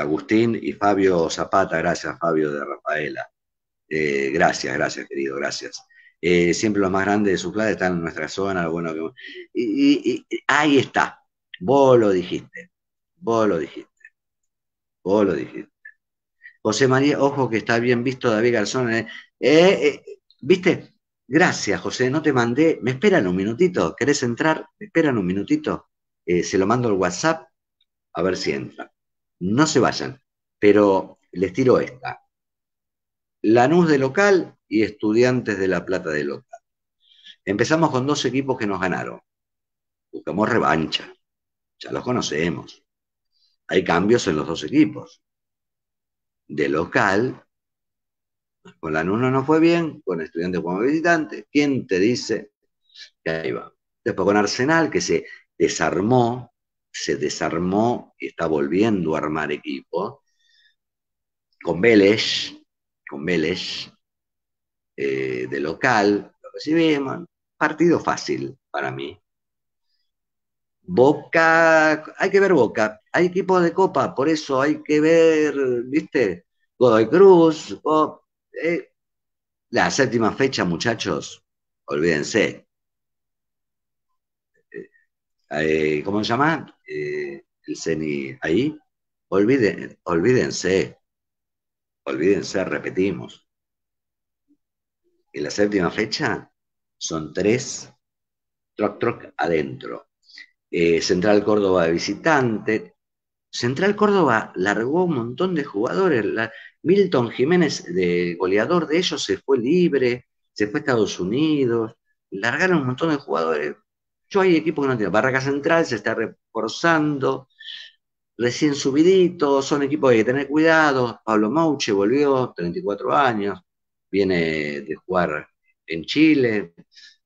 Agustín y Fabio Zapata, gracias Fabio de Rafaela. Eh, gracias, gracias, querido, gracias. Eh, siempre los más grandes de su clase están en nuestra zona, bueno, y, ahí está, vos lo dijiste, vos lo dijiste. Vos lo dijiste. José María, ojo que está bien visto David Garzón. eh, ¿Viste? Gracias, José, no te mandé. ¿Me esperan un minutito? ¿Querés entrar? ¿Me esperan un minutito? se lo mando al WhatsApp a ver si entra. No se vayan, pero les tiro esta. Lanús de local y Estudiantes de La Plata de local. Empezamos con dos equipos que nos ganaron. Buscamos revancha. Ya los conocemos. Hay cambios en los dos equipos. De local, con Lanús no nos fue bien, con Estudiantes como visitante. ¿Quién te dice que ahí va? Después con Arsenal, que se desarmó, se desarmó y está volviendo a armar equipo. Con Vélez, con Vélez, eh, de local, lo recibimos. Partido fácil para mí. Boca, hay que ver Boca. Hay equipos de Copa, por eso hay que ver, ¿viste? Godoy Cruz. Eh, la séptima fecha, muchachos, olvídense. Eh, ¿Cómo se llama? el CENI ahí. Olvídense. Olvídense, repetimos. En la séptima fecha son tres troc troc adentro. Eh, Central Córdoba de visitante. Central Córdoba largó un montón de jugadores. Milton Jiménez, de goleador de ellos, se fue libre, se fue a Estados Unidos. Largaron un montón de jugadores. Yo hay equipos que no tienen. Barraca Central se está reforzando recién subidito, son equipos que hay que tener cuidado. Pablo Mauche volvió, 34 años, viene de jugar en Chile,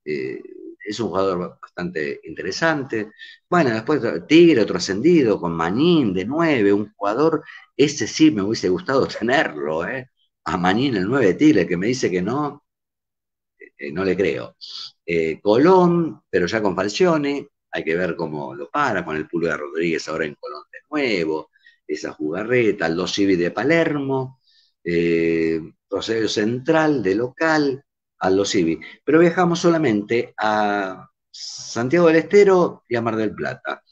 eh, es un jugador bastante interesante. Bueno, después Tigre, otro ascendido, con Manín de 9, un jugador, ese sí me hubiese gustado tenerlo, ¿eh? A Manín, el 9 de Tigre, que me dice que no, eh, no le creo. Colón, pero ya con Falcione, hay que ver cómo lo para con el Pulga Rodríguez ahora en Colón de nuevo, esa jugarreta, Aldo Civi de Palermo, eh, Central de local, Aldo Civi. Pero viajamos solamente a Santiago del Estero y a Mar del Plata.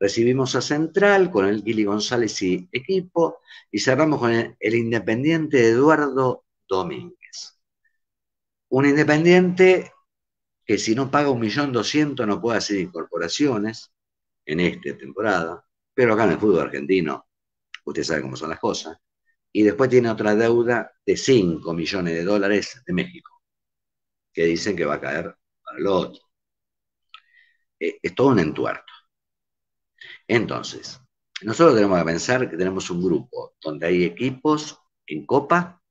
Recibimos a Central con el Gili González y equipo y cerramos con el, el Independiente Eduardo Domínguez. Un Independiente que si no paga un millón doscientos no puede hacer incorporaciones en esta temporada, pero acá en el fútbol argentino, usted sabe cómo son las cosas, y después tiene otra deuda de 5 millones de dólares de México, que dicen que va a caer para el otro. Eh, es todo un entuerto. Entonces, nosotros tenemos que pensar que tenemos un grupo donde hay equipos en Copa,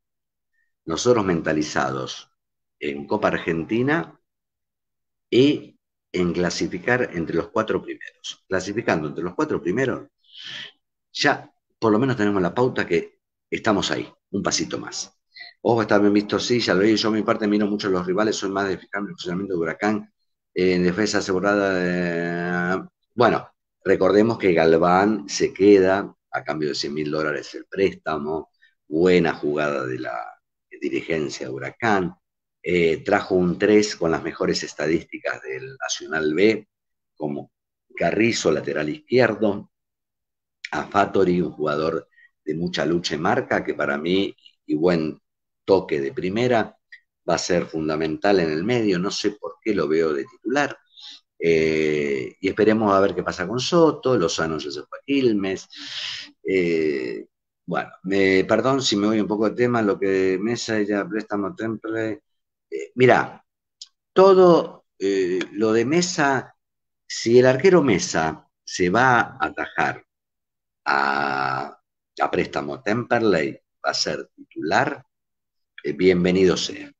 nosotros mentalizados en Copa Argentina y en clasificar entre los cuatro primeros. Clasificando entre los cuatro primeros, ya por lo menos tenemos la pauta que estamos ahí, un pasito más. Ojo, está bien visto, sí, ya lo he Yo, mi parte, miro mucho los rivales, soy más de fijarme en el funcionamiento de Huracán, en defensa asegurada. De... Bueno, recordemos que Galván se queda a cambio de 100 mil dólares el préstamo, buena jugada de la dirigencia de Huracán. Eh, trajo un 3 con las mejores estadísticas del Nacional B, como Carrizo, lateral izquierdo, a Fattori, un jugador de mucha lucha y marca, que para mí, y buen toque de primera, va a ser fundamental en el medio, no sé por qué lo veo de titular. Eh, y esperemos a ver qué pasa con Soto, Lozano ya se Quilmes. Eh, bueno, perdón si me voy un poco de tema, lo que Mesa ya préstamo temple eh, mira, todo eh, lo de Mesa, si el arquero Mesa se va a atajar a, préstamo Temperley, va a ser titular, eh, bienvenido sea.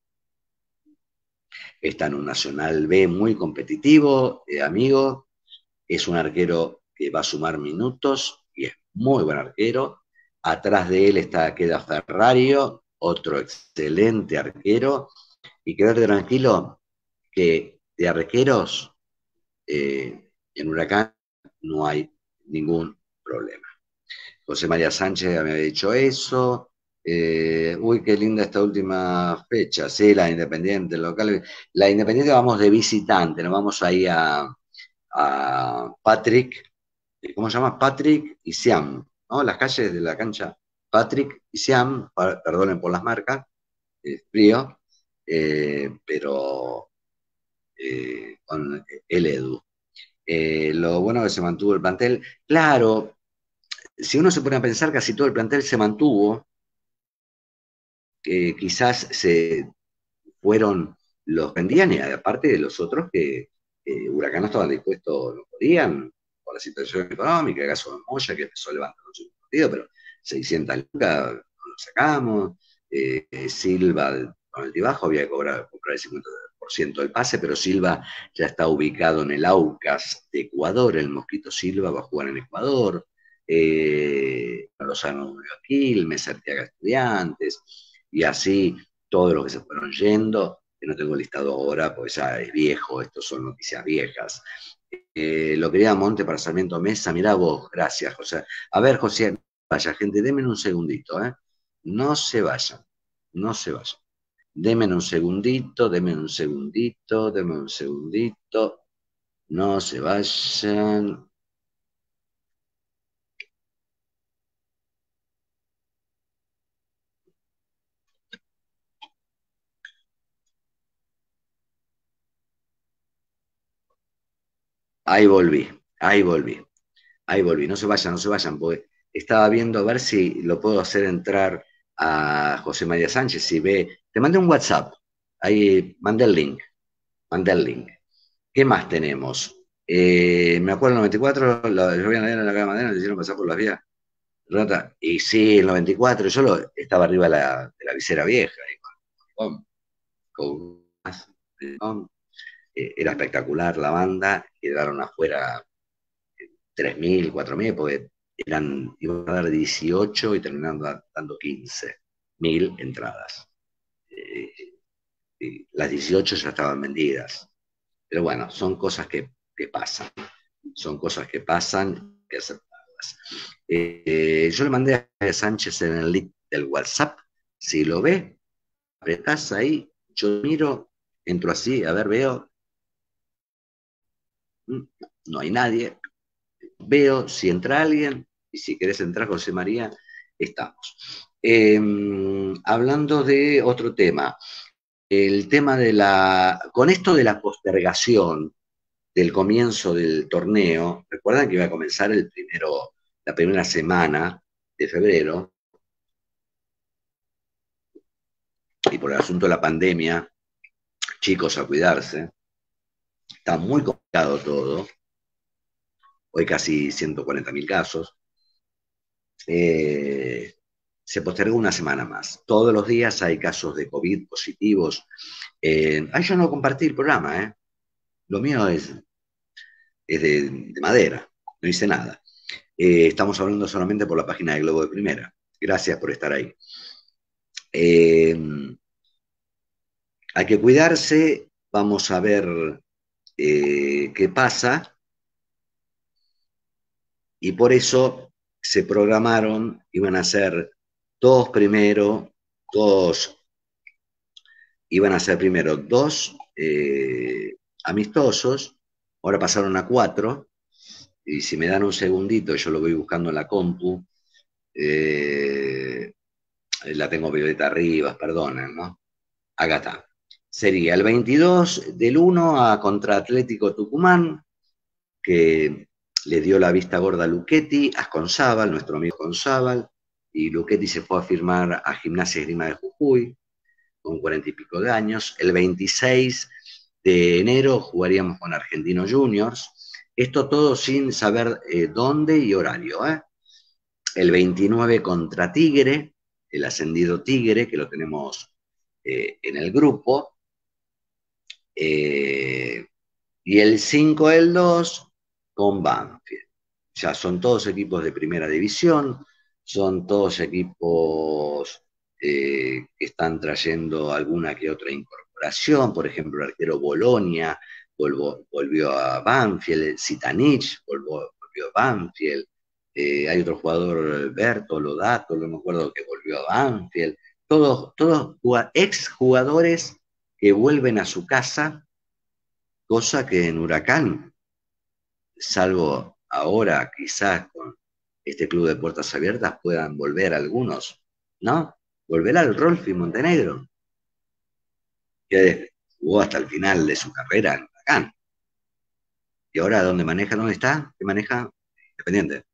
Está en un Nacional B muy competitivo, amigo, es un arquero que va a sumar minutos y es muy buen arquero. Atrás de él está, queda Ferrario, otro excelente arquero y quedarte tranquilo que de arqueros eh, en Huracán no hay ningún problema. José María Sánchez me había dicho eso. Eh, uy, qué linda esta última fecha. Sí, la Independiente local. La Independiente vamos de visitante, nos vamos ahí a, a Patrick, ¿cómo se llama? Patrick y Siam, ¿no? Las calles de la cancha Patrick y Siam, perdonen por las marcas, es frío, eh, pero eh, con el Edu. Eh, lo bueno que se mantuvo el plantel, claro, si uno se pone a pensar, casi todo el plantel se mantuvo, quizás se fueron los vendían y aparte de los otros que Huracán no estaban dispuestos, no podían, por la situación económica, el caso de Moya, que empezó a levantar un partido, pero 600 lucas, no lo sacamos, eh, Silva con el tibajo había que cobrar, comprar el 50% del pase, pero Silva ya está ubicado en el Aucas de Ecuador, el Mosquito Silva va a jugar en Ecuador, eh, Lozano el Mesertiaga Estudiantes, y así todos los que se fueron yendo, que no tengo listado ahora, porque ya es viejo, estos son noticias viejas. Eh, lo quería Monte para Sarmiento Mesa, mirá vos, gracias, José. A ver, José, vaya, gente, denme un segundito, ¿eh? No se vayan, no se vayan. Denme un segundito, denme un segundito, denme un segundito. No se vayan. Ahí volví, ahí volví, ahí volví. No se vayan, no se vayan, porque estaba viendo a ver si lo puedo hacer entrar a José María Sánchez. Si ve, te mandé un WhatsApp, ahí mandé el link, mandé el link. ¿Qué más tenemos? Eh, me acuerdo en el 94, lo, yo voy a en la cara madera, me hicieron pasar por las vías. Y sí, el 94, yo lo, estaba arriba de la, la visera vieja. Eh, era espectacular la banda, quedaron afuera 3.000, 4.000, porque eran, iban a dar 18 y terminaron dando 15 mil entradas. Eh, las 18 ya estaban vendidas. Pero bueno, son cosas que, pasan. Son cosas que pasan, que aceptarlas. Eh, yo le mandé a Sánchez en el link del WhatsApp. Si lo ve, apretás ahí, yo miro, entro así, a ver, veo. Mm, no hay nadie. Veo si entra alguien, y si querés entrar, José María, estamos. Em, hablando de otro tema, el tema de la, con esto de la postergación del comienzo del torneo, recuerdan que iba a comenzar el primero, la primera semana de febrero, y por el asunto de la pandemia, chicos a cuidarse, está muy complicado todo, hoy casi 140.000 casos, eh, se postergó una semana más. Todos los días hay casos de COVID positivos. Eh, yo no compartí el programa, ¿eh? Lo mío es, es de, madera, no hice nada. Eh, estamos hablando solamente por la página de Globo de Primera. Gracias por estar ahí. hay que cuidarse, vamos a ver qué pasa. Y por eso se programaron, iban a ser dos primero, dos, iban a ser primero dos eh, amistosos, ahora pasaron a cuatro, y si me dan un segundito, yo lo voy buscando en la compu, eh, la tengo violeta arriba, perdonen, ¿no? Acá está. Sería el 22 del 1 a contra Atlético Tucumán, que le dio la vista gorda a Luchetti, a Sconzábal, nuestro amigo Sconzábal, y Luchetti se fue a firmar a Gimnasia Grima de Jujuy, con cuarenta y pico de años. El 26 de enero jugaríamos con Argentino Juniors. Esto todo sin saber eh, dónde y horario. ¿eh? El 29 contra Tigre, el ascendido Tigre, que lo tenemos eh, en el grupo. y el 5 del 2 con Banfield. Ya son todos equipos de primera división, son todos equipos eh, que están trayendo alguna que otra incorporación, por ejemplo, el arquero Bolonia volvió, a Banfield, Zitanich volvió, a Banfield, eh, hay otro jugador, Berto Lodato, no me acuerdo, que volvió a Banfield, todos, todos ex jugadores que vuelven a su casa, cosa que en Huracán salvo ahora quizás con este club de puertas abiertas puedan volver algunos, ¿no? Volver al Rolfi Montenegro, que jugó hasta el final de su carrera en Huracán. ¿Y ahora dónde maneja? ¿Dónde está? ¿Qué maneja? Independiente.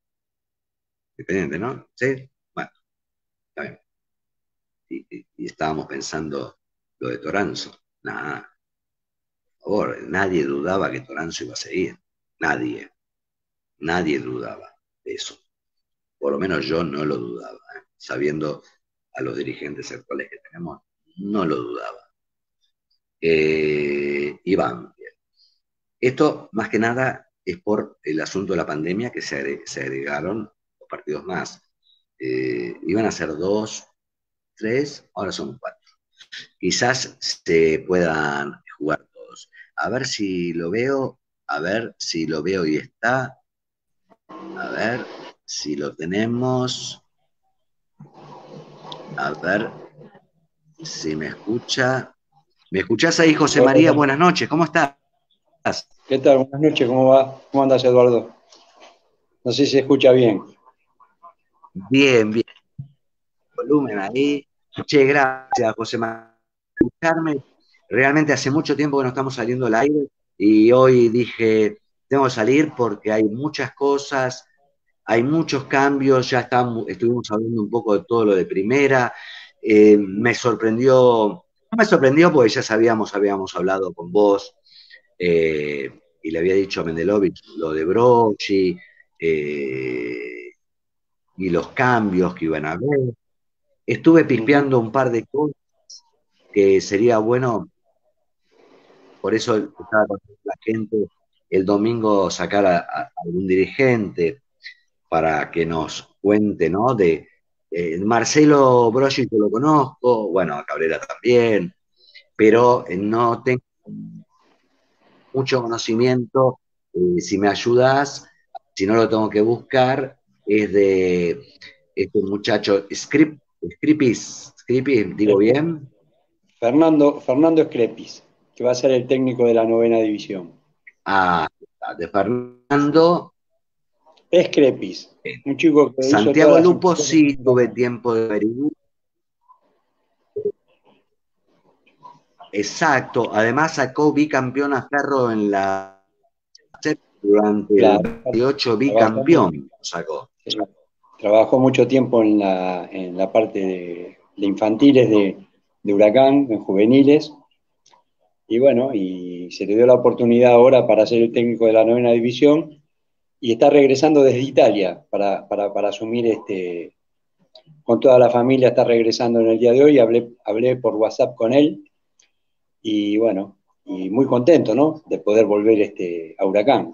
Independiente, ¿no? Sí. Bueno, bien. Y, estábamos pensando lo de Toranzo. Nada. Por favor, nadie dudaba que Toranzo iba a seguir. Nadie. Nadie dudaba de eso. Por lo menos yo no lo dudaba. ¿eh? Sabiendo a los dirigentes actuales que tenemos, no lo dudaba. Eh, Iván, esto más que nada es por el asunto de la pandemia que se, agregaron los partidos más. Eh, iban a ser dos, tres, ahora son cuatro. Quizás se puedan jugar todos. A ver si lo veo, a ver si lo veo y está. A ver si lo tenemos. A ver si me escucha. ¿Me escuchás ahí, José María? Buenas noches, ¿cómo estás? ¿Qué tal? Buenas noches, ¿cómo va? ¿Cómo andas, Eduardo? No sé si se escucha bien. Bien, bien. Volumen ahí. Che, gracias, José María. Realmente hace mucho tiempo que no estamos saliendo al aire y hoy dije, tengo que salir porque hay muchas cosas, hay muchos cambios, ya estamos, estuvimos hablando un poco de todo lo de primera. Eh, me sorprendió, no me sorprendió porque ya sabíamos, habíamos hablado con vos eh, y le había dicho a Mendelovich lo de Brochi eh, y los cambios que iban a haber. Estuve pispeando un par de cosas que sería bueno, por eso estaba con la gente el domingo sacar a, algún dirigente para que nos cuente, ¿no? De eh, Marcelo Brochi, yo lo conozco, bueno, a Cabrera también, pero no tengo mucho conocimiento. Eh, si me ayudas, si no lo tengo que buscar, es de este muchacho, Scrip, Scripis, Scripis, digo bien. Fernando, Fernando Screpis, que va a ser el técnico de la novena división. Ah, de Fernando. Screpis, un chico que Santiago Lupo sí tuve tiempo de averiguar Exacto, además sacó bicampeón a Ferro en la durante el 28 bicampeón sacó. Trabajó mucho tiempo en la, en la parte de, infantiles de, Huracán, en juveniles, y bueno, y se le dio la oportunidad ahora para ser el técnico de la novena división, y está regresando desde Italia para, asumir este, con toda la familia, está regresando en el día de hoy, hablé, hablé por WhatsApp con él, y bueno, y muy contento, ¿no? De poder volver este, a Huracán,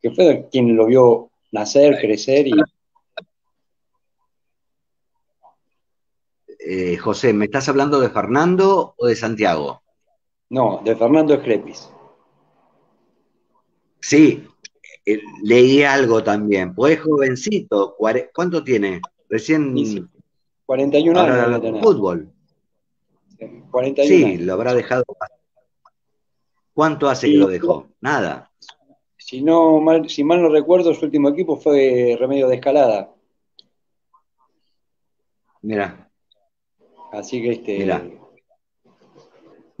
que fue quien lo vio nacer, crecer y... Eh, José, ¿me estás hablando de Fernando o de Santiago? No, de Fernando Escrepis. Sí, eh, leí algo también. Pues jovencito, ¿cuánto tiene? Recién... 41 años. Fútbol. Sí, lo habrá dejado. ¿Cuánto hace que lo dejó? Nada. Si, no, mal, si mal no recuerdo, su último equipo fue Remedio de Escalada. Mira. Así que este.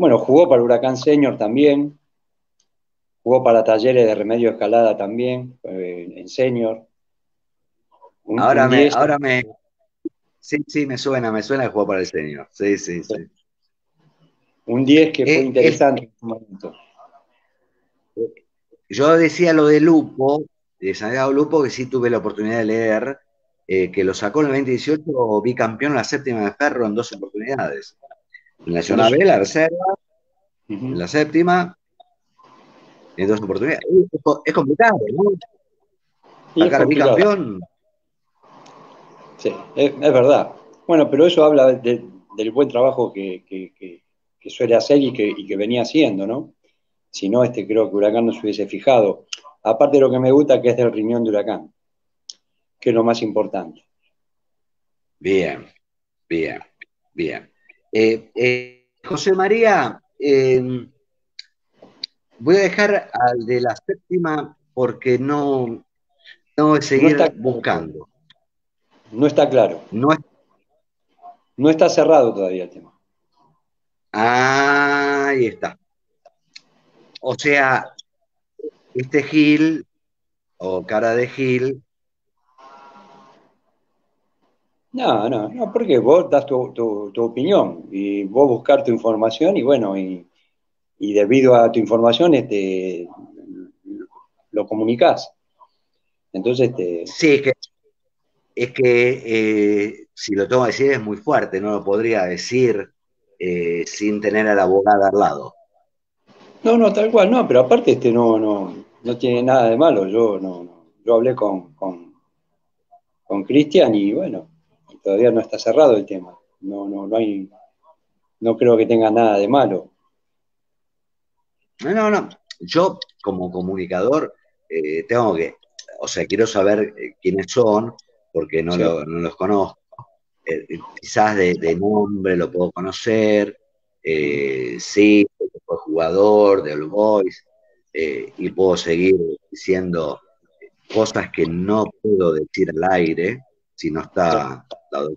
Bueno, jugó para Huracán Senior también. Jugó para Talleres de Remedio Escalada también, eh, en Senior. ahora, me, ahora me. Sí, sí, me suena, me suena que jugó para el Senior. sí, sí. sí. Un 10 que fue eh, interesante en su momento. Yo decía lo de Lupo, de Santiago Lupo, que sí tuve la oportunidad de leer, eh, que lo sacó en el 2018 bicampeón en la séptima de Ferro en dos oportunidades. En la zona B, la reserva, en la séptima, en dos oportunidades. Es, complicado, ¿no? Sacar bicampeón. Sí, es, verdad. Bueno, pero eso habla del buen trabajo que, que suele hacer y que, venía haciendo, ¿no? Si no, este, creo que Huracán no se hubiese fijado. Aparte de lo que me gusta, que es del riñón de Huracán, que es lo más importante. Bien, bien, bien. Eh, eh, José María, em, voy a dejar al de la séptima porque no, que seguir buscando. No está claro. No, no está cerrado todavía el tema. Ahí está. O sea, este Gil o cara de Gil. No, no, no, porque vos das tu, opinión y vos buscar tu información y bueno, y, debido a tu información este, lo comunicás. Entonces, este... Sí, es que, es que eh, si lo tengo que decir es muy fuerte, no lo podría decir eh, sin tener a la abogada al lado. No, no, tal cual, no, pero aparte este no, no, no tiene nada de malo. Yo no, yo hablé con, con, Cristian y bueno, todavía no está cerrado el tema. No, no, no hay, no creo que tenga nada de malo. No, no, no. Yo como comunicador eh, tengo que, o sea, quiero saber eh, quiénes son, porque no, no los conozco. Eh, quizás de, nombre lo puedo conocer, sí, fue jugador de All Boys, y puedo seguir diciendo cosas que no puedo decir al aire si no está la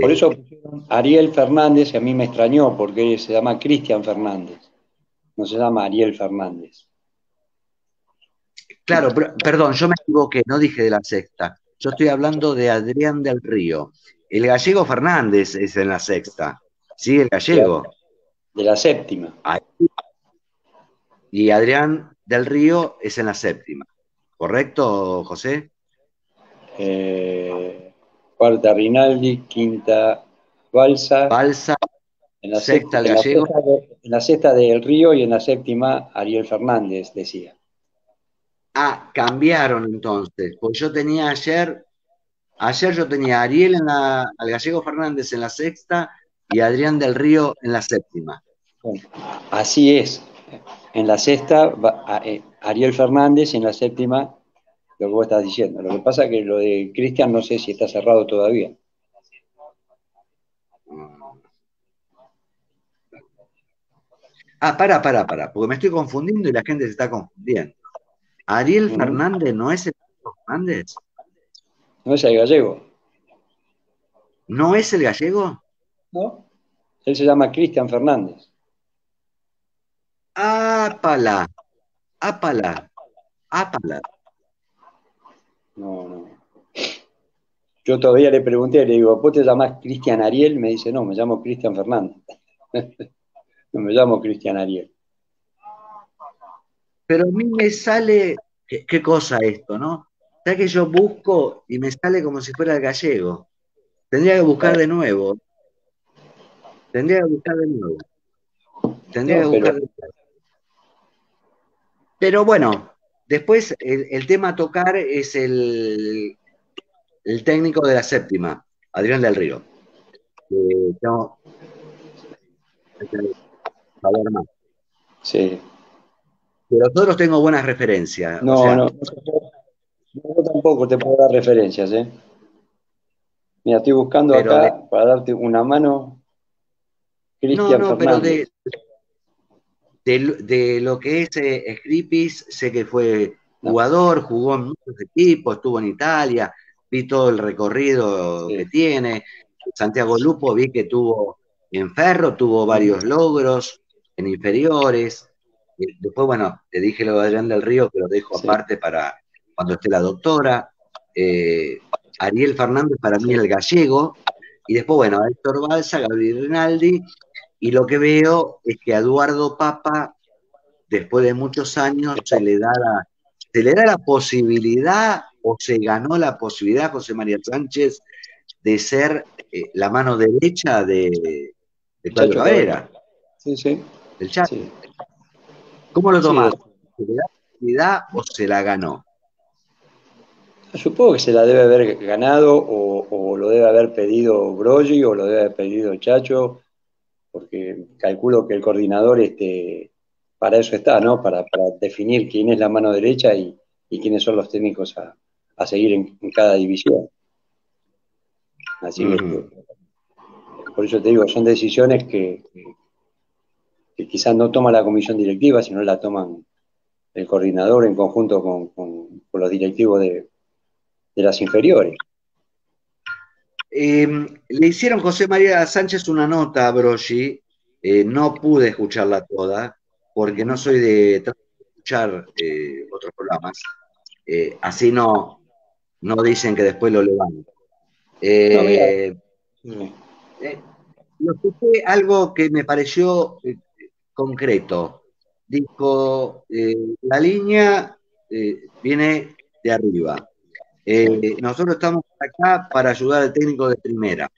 Por eso Ariel Fernández, y a mí me extrañó, porque se llama Cristian Fernández, no se llama Ariel Fernández. Claro, perdón, yo me equivoqué, no dije de la sexta. Yo estoy hablando de Adrián del Río. El gallego Fernández es en la sexta. ¿Sí, el gallego? De la séptima. Y Adrián del Río es en la séptima. ¿Correcto, José? Eh, cuarta Rinaldi, quinta Balsa. Balsa. En la sexta, el gallego. en la sexta del Río y en la séptima Ariel Fernández, decía. Ah, cambiaron entonces, pues yo tenía ayer, ayer yo tenía a Ariel en la, al Gallego Fernández en la sexta y Adrián del Río en la séptima. así es. En la sexta, eh, Ariel Fernández, en la séptima, lo que vos estás diciendo. Lo que pasa es que lo de Cristian no sé si está cerrado todavía. Ah, para, para, para, porque me estoy confundiendo y la gente se está confundiendo. Ariel Fernández no es el Fernández. No es el gallego. ¿No es el gallego? No. Él se llama Cristian Fernández. Ápala. Ápala. Ápala. No, no. Yo todavía le pregunté, le digo, ¿vos te llamás Cristian Ariel? Me dice, no, me llamo Cristian Fernández. no me llamo Cristian Ariel. Pero a mí me sale, qué, cosa esto, ¿no? Ya que yo busco y me sale como si fuera el gallego. Tendría que buscar de nuevo. Tendría que buscar de nuevo. Tendría que buscar de nuevo. Pero bueno, después el, tema a tocar es el, el, técnico de la séptima, Adrián del Río. Eh, no, Sí. Pero todos tengo buenas referencias. No, no, yo tampoco te puedo dar referencias, ¿eh? Mira, estoy buscando acá para darte una mano. Cristian no, no, pero de, de, lo que es eh, sé que fue jugador, jugó en muchos equipos, estuvo en Italia, vi todo el recorrido que tiene. Santiago Lupo vi que tuvo en Ferro, tuvo varios logros en inferiores. Después, bueno, te dije lo de Adrián del Río, que lo dejo aparte para cuando esté la doctora. Eh, Ariel Fernández para mí el gallego. Y después, bueno, Héctor Balsa, Gabriel Rinaldi. Y lo que veo es que a Eduardo Papa, después de muchos años, se le da la, se le da la posibilidad o se ganó la posibilidad José María Sánchez de ser eh, la mano derecha de, de Claudio Cabrera. Sí, sí. Del chat. ¿Cómo lo tomas? ¿Se le da posibilidad o se la ganó? Supongo que se la debe haber ganado o, lo debe haber pedido Broggi o lo debe haber pedido Chacho, porque calculo que el coordinador este, para eso está, ¿no? Para, definir quién es la mano derecha y, quiénes son los técnicos a, seguir en, cada división. Así que, por eso te digo, son decisiones que, que quizás no toma la comisión directiva, sino la toman el coordinador en conjunto con, los directivos de, las inferiores. Em, le hicieron José María Sánchez una nota a Broggi, eh, no pude escucharla toda, porque no soy de escuchar eh, otros programas, eh, así no, no dicen que después lo levanto. lo escuché algo que me pareció concreto. Dijo, la línea viene de arriba. Nosotros estamos acá para ayudar al técnico de primera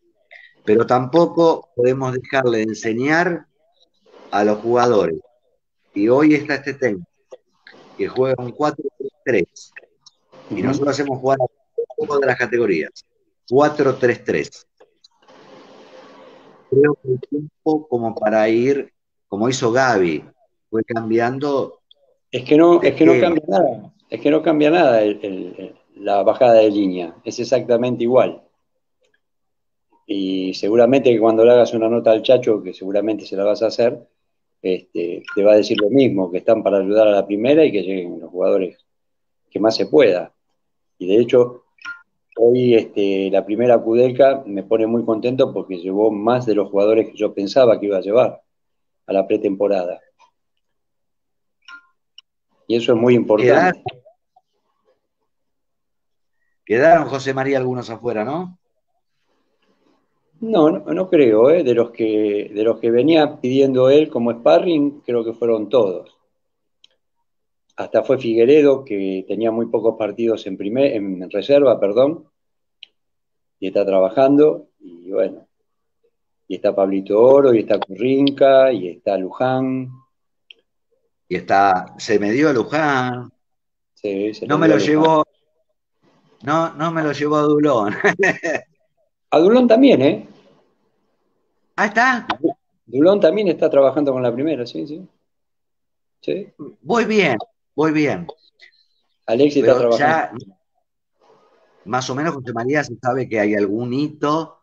pero tampoco podemos dejarle de enseñar a los jugadores. Y hoy está este técnico que juega un 4-3-3 y nosotros hacemos jugar a todas de las categorías. 4-3-3. Creo que el tiempo como para ir, como hizo Gaby, fue cambiando. Es que no, es que no cambia nada, es que no cambia nada la bajada de línea, es exactamente igual. Y seguramente que cuando le hagas una nota al Chacho, que seguramente se la vas a hacer, este, te va a decir lo mismo, que están para ayudar a la primera y que lleguen los jugadores que más se pueda. Y de hecho, hoy este, la primera Kudelka me pone muy contento porque llevó más de los jugadores que yo pensaba que iba a llevar a la pretemporada. Y eso es muy importante. Quedaron, José María, algunos afuera, ¿no? No, no, creo, ¿eh? de, los que, de los que venía pidiendo él como sparring, creo que fueron todos. Hasta fue Figueredo, que tenía muy pocos partidos en, primer, en reserva, perdón, y está trabajando, y bueno, y está Pablito Oro, y está Currinca, y está Luján. Y está, se me dio a Luján. Sí, se no me lo llevó, no, no me lo llevó a Dulón. A Dulón también, ¿eh? Ah, está. Dulón también está trabajando con la primera, sí, sí. Sí. Voy bien, voy bien. Alexis está trabajando. más o menos, José María, se sabe que hay algún hito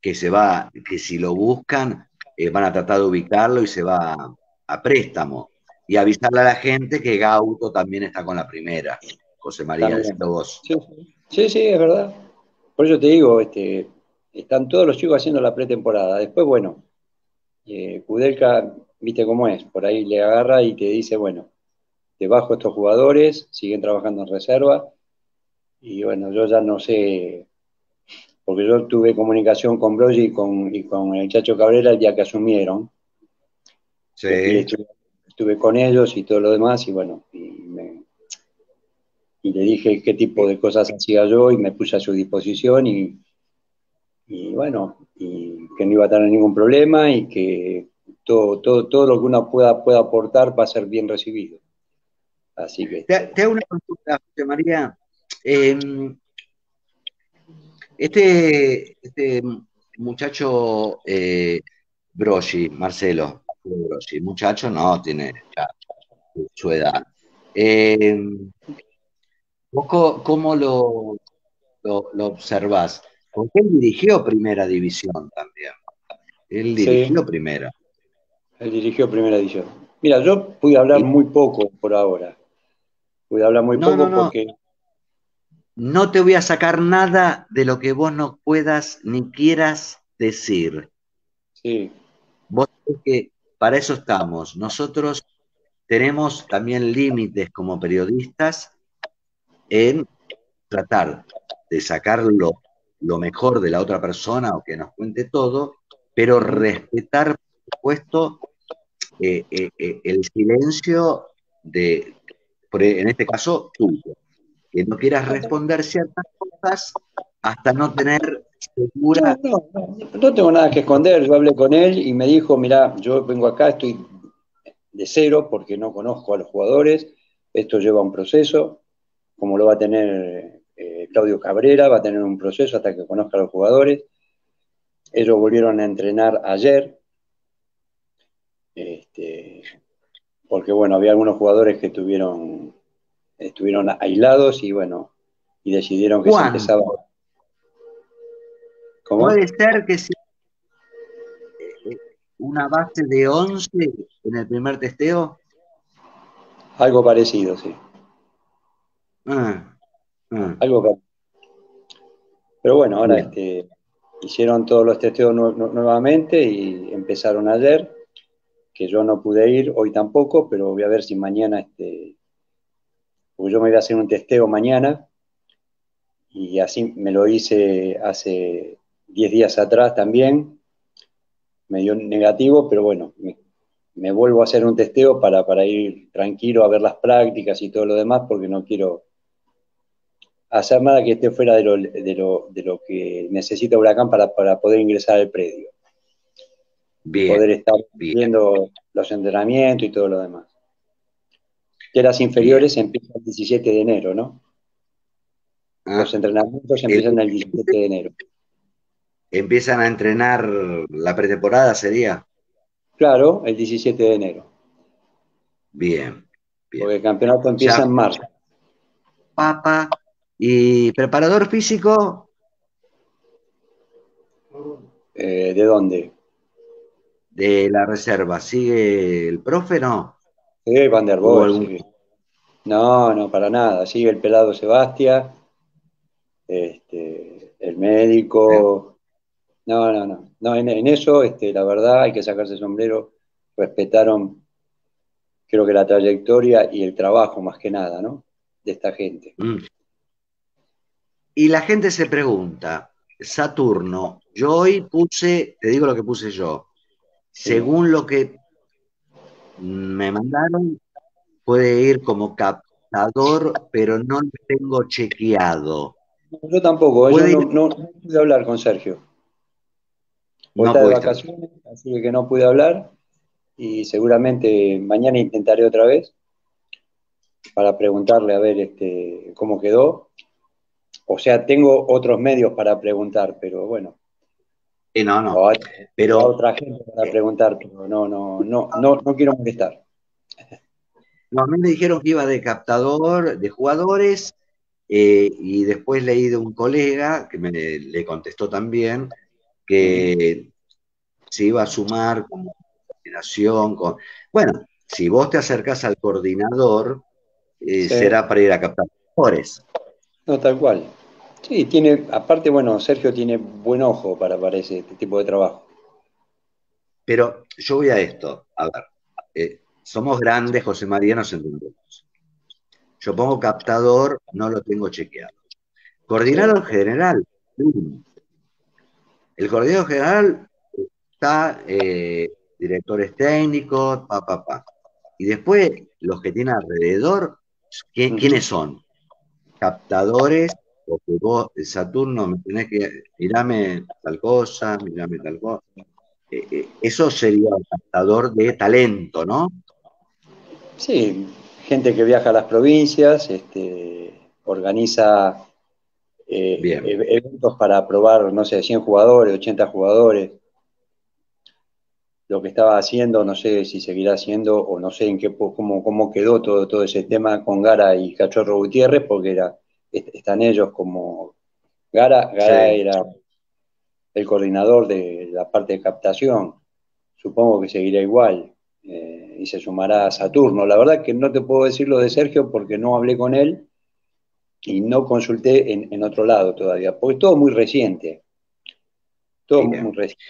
que se va, que si lo buscan, eh, van a tratar de ubicarlo y se va a, préstamo. Y avisarle a la gente que Gauto también está con la primera. José María, vos. Sí, sí, sí, es verdad. Por eso te digo, este, están todos los chicos haciendo la pretemporada. Después, bueno, eh, Kudelka, viste cómo es, por ahí le agarra y te dice, bueno, te bajo estos jugadores, siguen trabajando en reserva. Y bueno, yo ya no sé, porque yo tuve comunicación con Broggi y con, y con el Chacho Cabrera el día que asumieron. Sí. Estuve, con ellos y todo lo demás, y bueno, y, y le dije qué tipo de cosas hacía yo y me puse a su disposición y bueno, y que no iba a tener ningún problema y que todo, todo, todo lo que uno pueda, pueda aportar va a ser bien recibido. Así que. Te, hago una consulta, José María. Em, este, este muchacho eh, Marcelo, muchacho no, tiene su edad. ¿Cómo lo, lo, lo observas? Porque él dirigió Primera División también. Él dirigió Primera. Él dirigió Primera División. Mira, yo pude hablar muy poco por ahora. Pude hablar muy poco porque... No te voy a sacar nada de lo que vos no puedas ni quieras decir. Sí. Vos sabés que para eso estamos. Nosotros tenemos también límites como periodistas en tratar de sacarlo lo mejor de la otra persona o que nos cuente todo, pero respetar, por supuesto, eh, eh, eh, el silencio de, en este caso, tuyo. Que no quieras responder ciertas cosas hasta no tener segura. No, no, tengo nada que esconder. Yo hablé con él y me dijo: Mira, yo vengo acá, estoy de cero porque no conozco a los jugadores. Esto lleva un proceso, como lo va a tener Claudio Cabrera va a tener un proceso hasta que conozca a los jugadores. Ellos volvieron a entrenar ayer, este, porque bueno, había algunos jugadores que estuvieron aislados y bueno, y decidieron que se empezaba. ¿Cómo? Puede ser que sea una base de 11 en el primer testeo. Algo parecido, sí. Ah, ah. Algo parecido. Pero bueno, ahora este, hicieron todos los testeos nuevamente y empezaron ayer, que yo no pude ir, hoy tampoco, pero voy a ver si mañana, este, porque yo me voy a hacer un testeo mañana, y así me lo hice hace 10 días atrás también, me dio negativo, pero bueno, me, vuelvo a hacer un testeo para, para, ir tranquilo a ver las prácticas y todo lo demás, porque no quiero hacer nada que esté fuera de lo, de lo, de lo que necesita Huracán para, para, poder ingresar al predio. Bien, poder estar viendo los entrenamientos y todo lo demás. Que las inferiores empiezan el 17 de enero, ¿no? Ah. los entrenamientos empiezan el 17 de enero empiezan a entrenar la pretemporada, ¿sería? Claro, el 17 de enero. Bien. Porque el campeonato empieza en marzo. Papa. ¿Y preparador físico? Eh, ¿De dónde? De la reserva. ¿Sigue el profe, no? Sí, Van der No, no, para nada. Sigue el pelado Sebastián, este, el médico. No, no, no. no en, eso, este, la verdad, hay que sacarse el sombrero. Respetaron, creo que la trayectoria y el trabajo más que nada, ¿no? De esta gente. Mm. Y la gente se pregunta, Saturno, yo hoy puse, te digo lo que puse yo, según lo que me mandaron, puede ir como captador, pero no lo tengo chequeado. Yo tampoco, yo no, no pude hablar con Sergio. Voy de vacaciones, así que no pude hablar y seguramente mañana intentaré otra vez para preguntarle a ver este, cómo quedó. O sea, tengo otros medios para preguntar, pero bueno. no, no. pero otra gente para preguntar, pero no, no, no, no, no quiero molestar. No, a mí me dijeron que iba de captador de jugadores eh, y después leí de un colega que me le contestó también que se iba a sumar con coordinación, con... Bueno, si vos te acercas al coordinador, eh, será para ir a captar jugadores. No, tal cual. Sí, tiene, aparte, bueno, Sergio tiene buen ojo para, para ese tipo de trabajo. Pero yo voy a esto, a ver, eh, somos grandes, José María, nos entendemos. Yo pongo captador, no lo tengo chequeado. Coordinador general, el coordinador general está eh, directores técnicos, pa, pa, pa. Y después, los que tienen alrededor, ¿quiénes son? Captadores, porque vos, Saturno, me tenés que, mirame tal cosa, mirame tal cosa. Eh, eh, eso sería el captador de talento, ¿no? Sí, gente que viaja a las provincias, este, organiza eh, e-, eventos para probar, no sé, 100 jugadores, 80 jugadores. Lo que estaba haciendo, no sé si seguirá haciendo o no sé en qué cómo, cómo quedó todo, todo ese tema con Gara y Cachorro Gutiérrez, porque era, están ellos como Gara, Gara era el coordinador de la parte de captación. Supongo que seguirá igual. Eh, y se sumará a Saturno. La verdad que no te puedo decir lo de Sergio porque no hablé con él y no consulté en, otro lado todavía, porque todo muy reciente. Todo muy, reciente.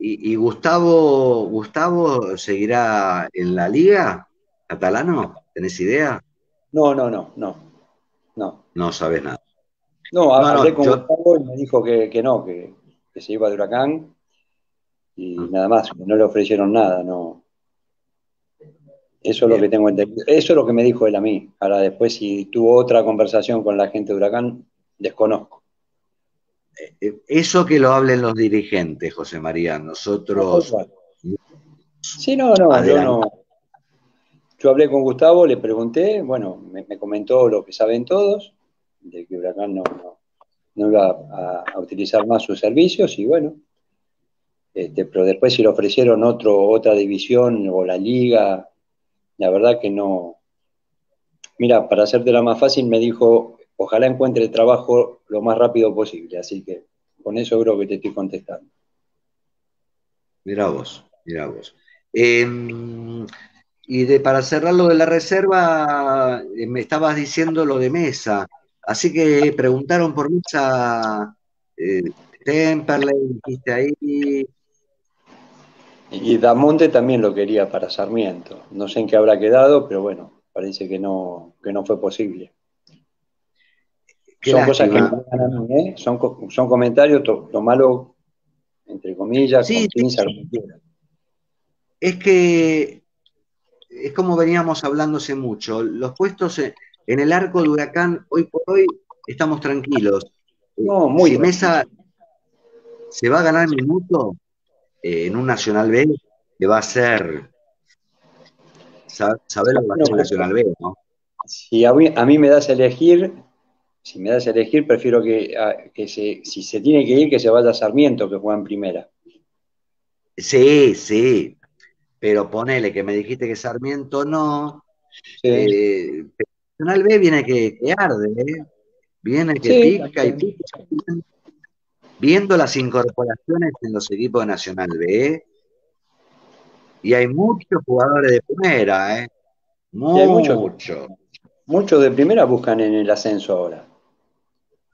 ¿Y, Gustavo, Gustavo seguirá en la liga catalano? ¿Tenés idea? No, no, no, no. No, no sabes nada. No, hablé con Gustavo y me dijo que, no, que, se iba de huracán y ah. nada más, que no le ofrecieron nada, no. Eso es lo que tengo entendido. Eso es lo que me dijo él a mí. Ahora después si tuvo otra conversación con la gente de Huracán, desconozco. Eso que lo hablen los dirigentes, José María. Nosotros... Sí, no, no, yo no. Yo hablé con Gustavo, le pregunté, bueno, me, comentó lo que saben todos, de que Huracán no, no, iba a, utilizar más sus servicios y bueno, este, pero después si le ofrecieron otro, otra división o la liga la verdad que no. Mira, para hacerte la más fácil, me dijo, ojalá encuentre trabajo lo más rápido posible, así que con eso creo que te estoy contestando. Mira vos, mira vos. Em, Y de, para cerrar lo de la reserva, eh, me estabas diciendo lo de Mesa. Así que preguntaron por Mesa, eh, Temperley, dijiste ahí. Y Damonte también lo quería para Sarmiento. No sé en qué habrá quedado, pero bueno, parece que no, que no fue posible. Son cosas que no a mí, ¿eh? son, son comentarios, tomalo entre comillas, sí, Es que es como veníamos hablándose mucho. Los puestos en, el arco de huracán, hoy por hoy, estamos tranquilos. No, muy si Mesa se va a ganar minuto eh, en un Nacional B, que va a ser saber lo que va a ser Nacional B, ¿no? Si a mí, me das a elegir, si me das a elegir, prefiero que, si se tiene que ir, que se vaya a Sarmiento, que juega en primera. Sí, sí, pero ponele que me dijiste que Sarmiento no. Eh, Nacional B viene que, arde, ¿eh? viene que pica y pica. Viendo las incorporaciones en los equipos de Nacional B, y hay muchos jugadores de primera, ¿eh? Muchos. Muchos de primera buscan en el ascenso ahora.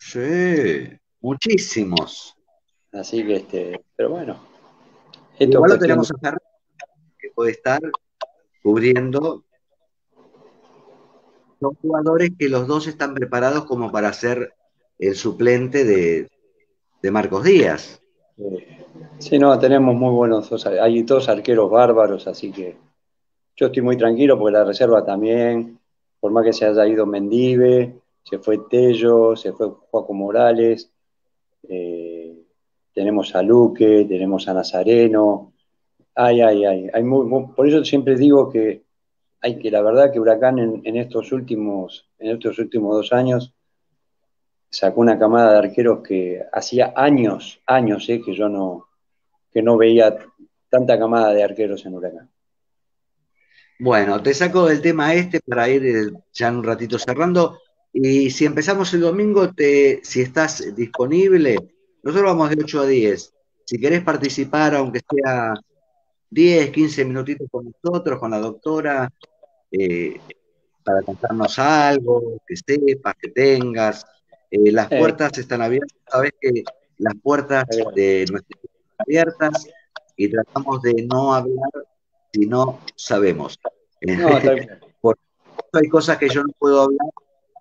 Sí, muchísimos. Así que, este, pero bueno. Esto Igual lo tenemos a Ferrer, que puede estar cubriendo. Son jugadores que los dos están preparados como para ser el suplente de, de Marcos Díaz. Sí, no, tenemos muy buenos, hay dos arqueros bárbaros, así que yo estoy muy tranquilo porque la reserva también, por más que se haya ido Mendive, se fue Tello, se fue Juaco Morales, eh, tenemos a Luque, tenemos a Nazareno, ay, ay, ay, hay por eso siempre digo que hay que, la verdad que Huracán en, estos últimos, en estos últimos dos años sacó una camada de arqueros que hacía años, años, eh, que yo no, que no veía tanta camada de arqueros en Huracán. Bueno, te saco del tema este para ir eh, ya un ratito cerrando. Y si empezamos el domingo, te, si estás disponible, nosotros vamos de 8 a 10. Si querés participar, aunque sea 10, 15 minutitos con nosotros, con la doctora, eh, para contarnos algo, que sepas, que tengas. Eh, las puertas están abiertas, sabes que las puertas de nuestra abiertas y tratamos de no hablar si no sabemos. Porque hay cosas que yo no puedo hablar,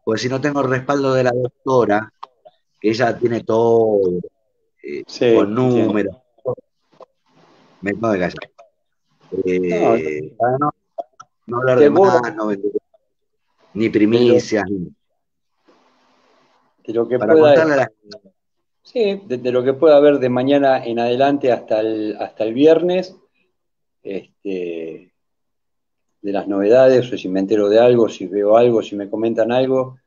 porque si no tengo el respaldo de la doctora, que ella tiene todo, eh, con números, me tengo que callar. Eh, no, no, hablar de más, no ni primicias, lo que para contarle a la Sí, de, lo que pueda haber de mañana en adelante hasta el, hasta el viernes, este, de las novedades, o si me entero de algo, si veo algo, si me comentan algo,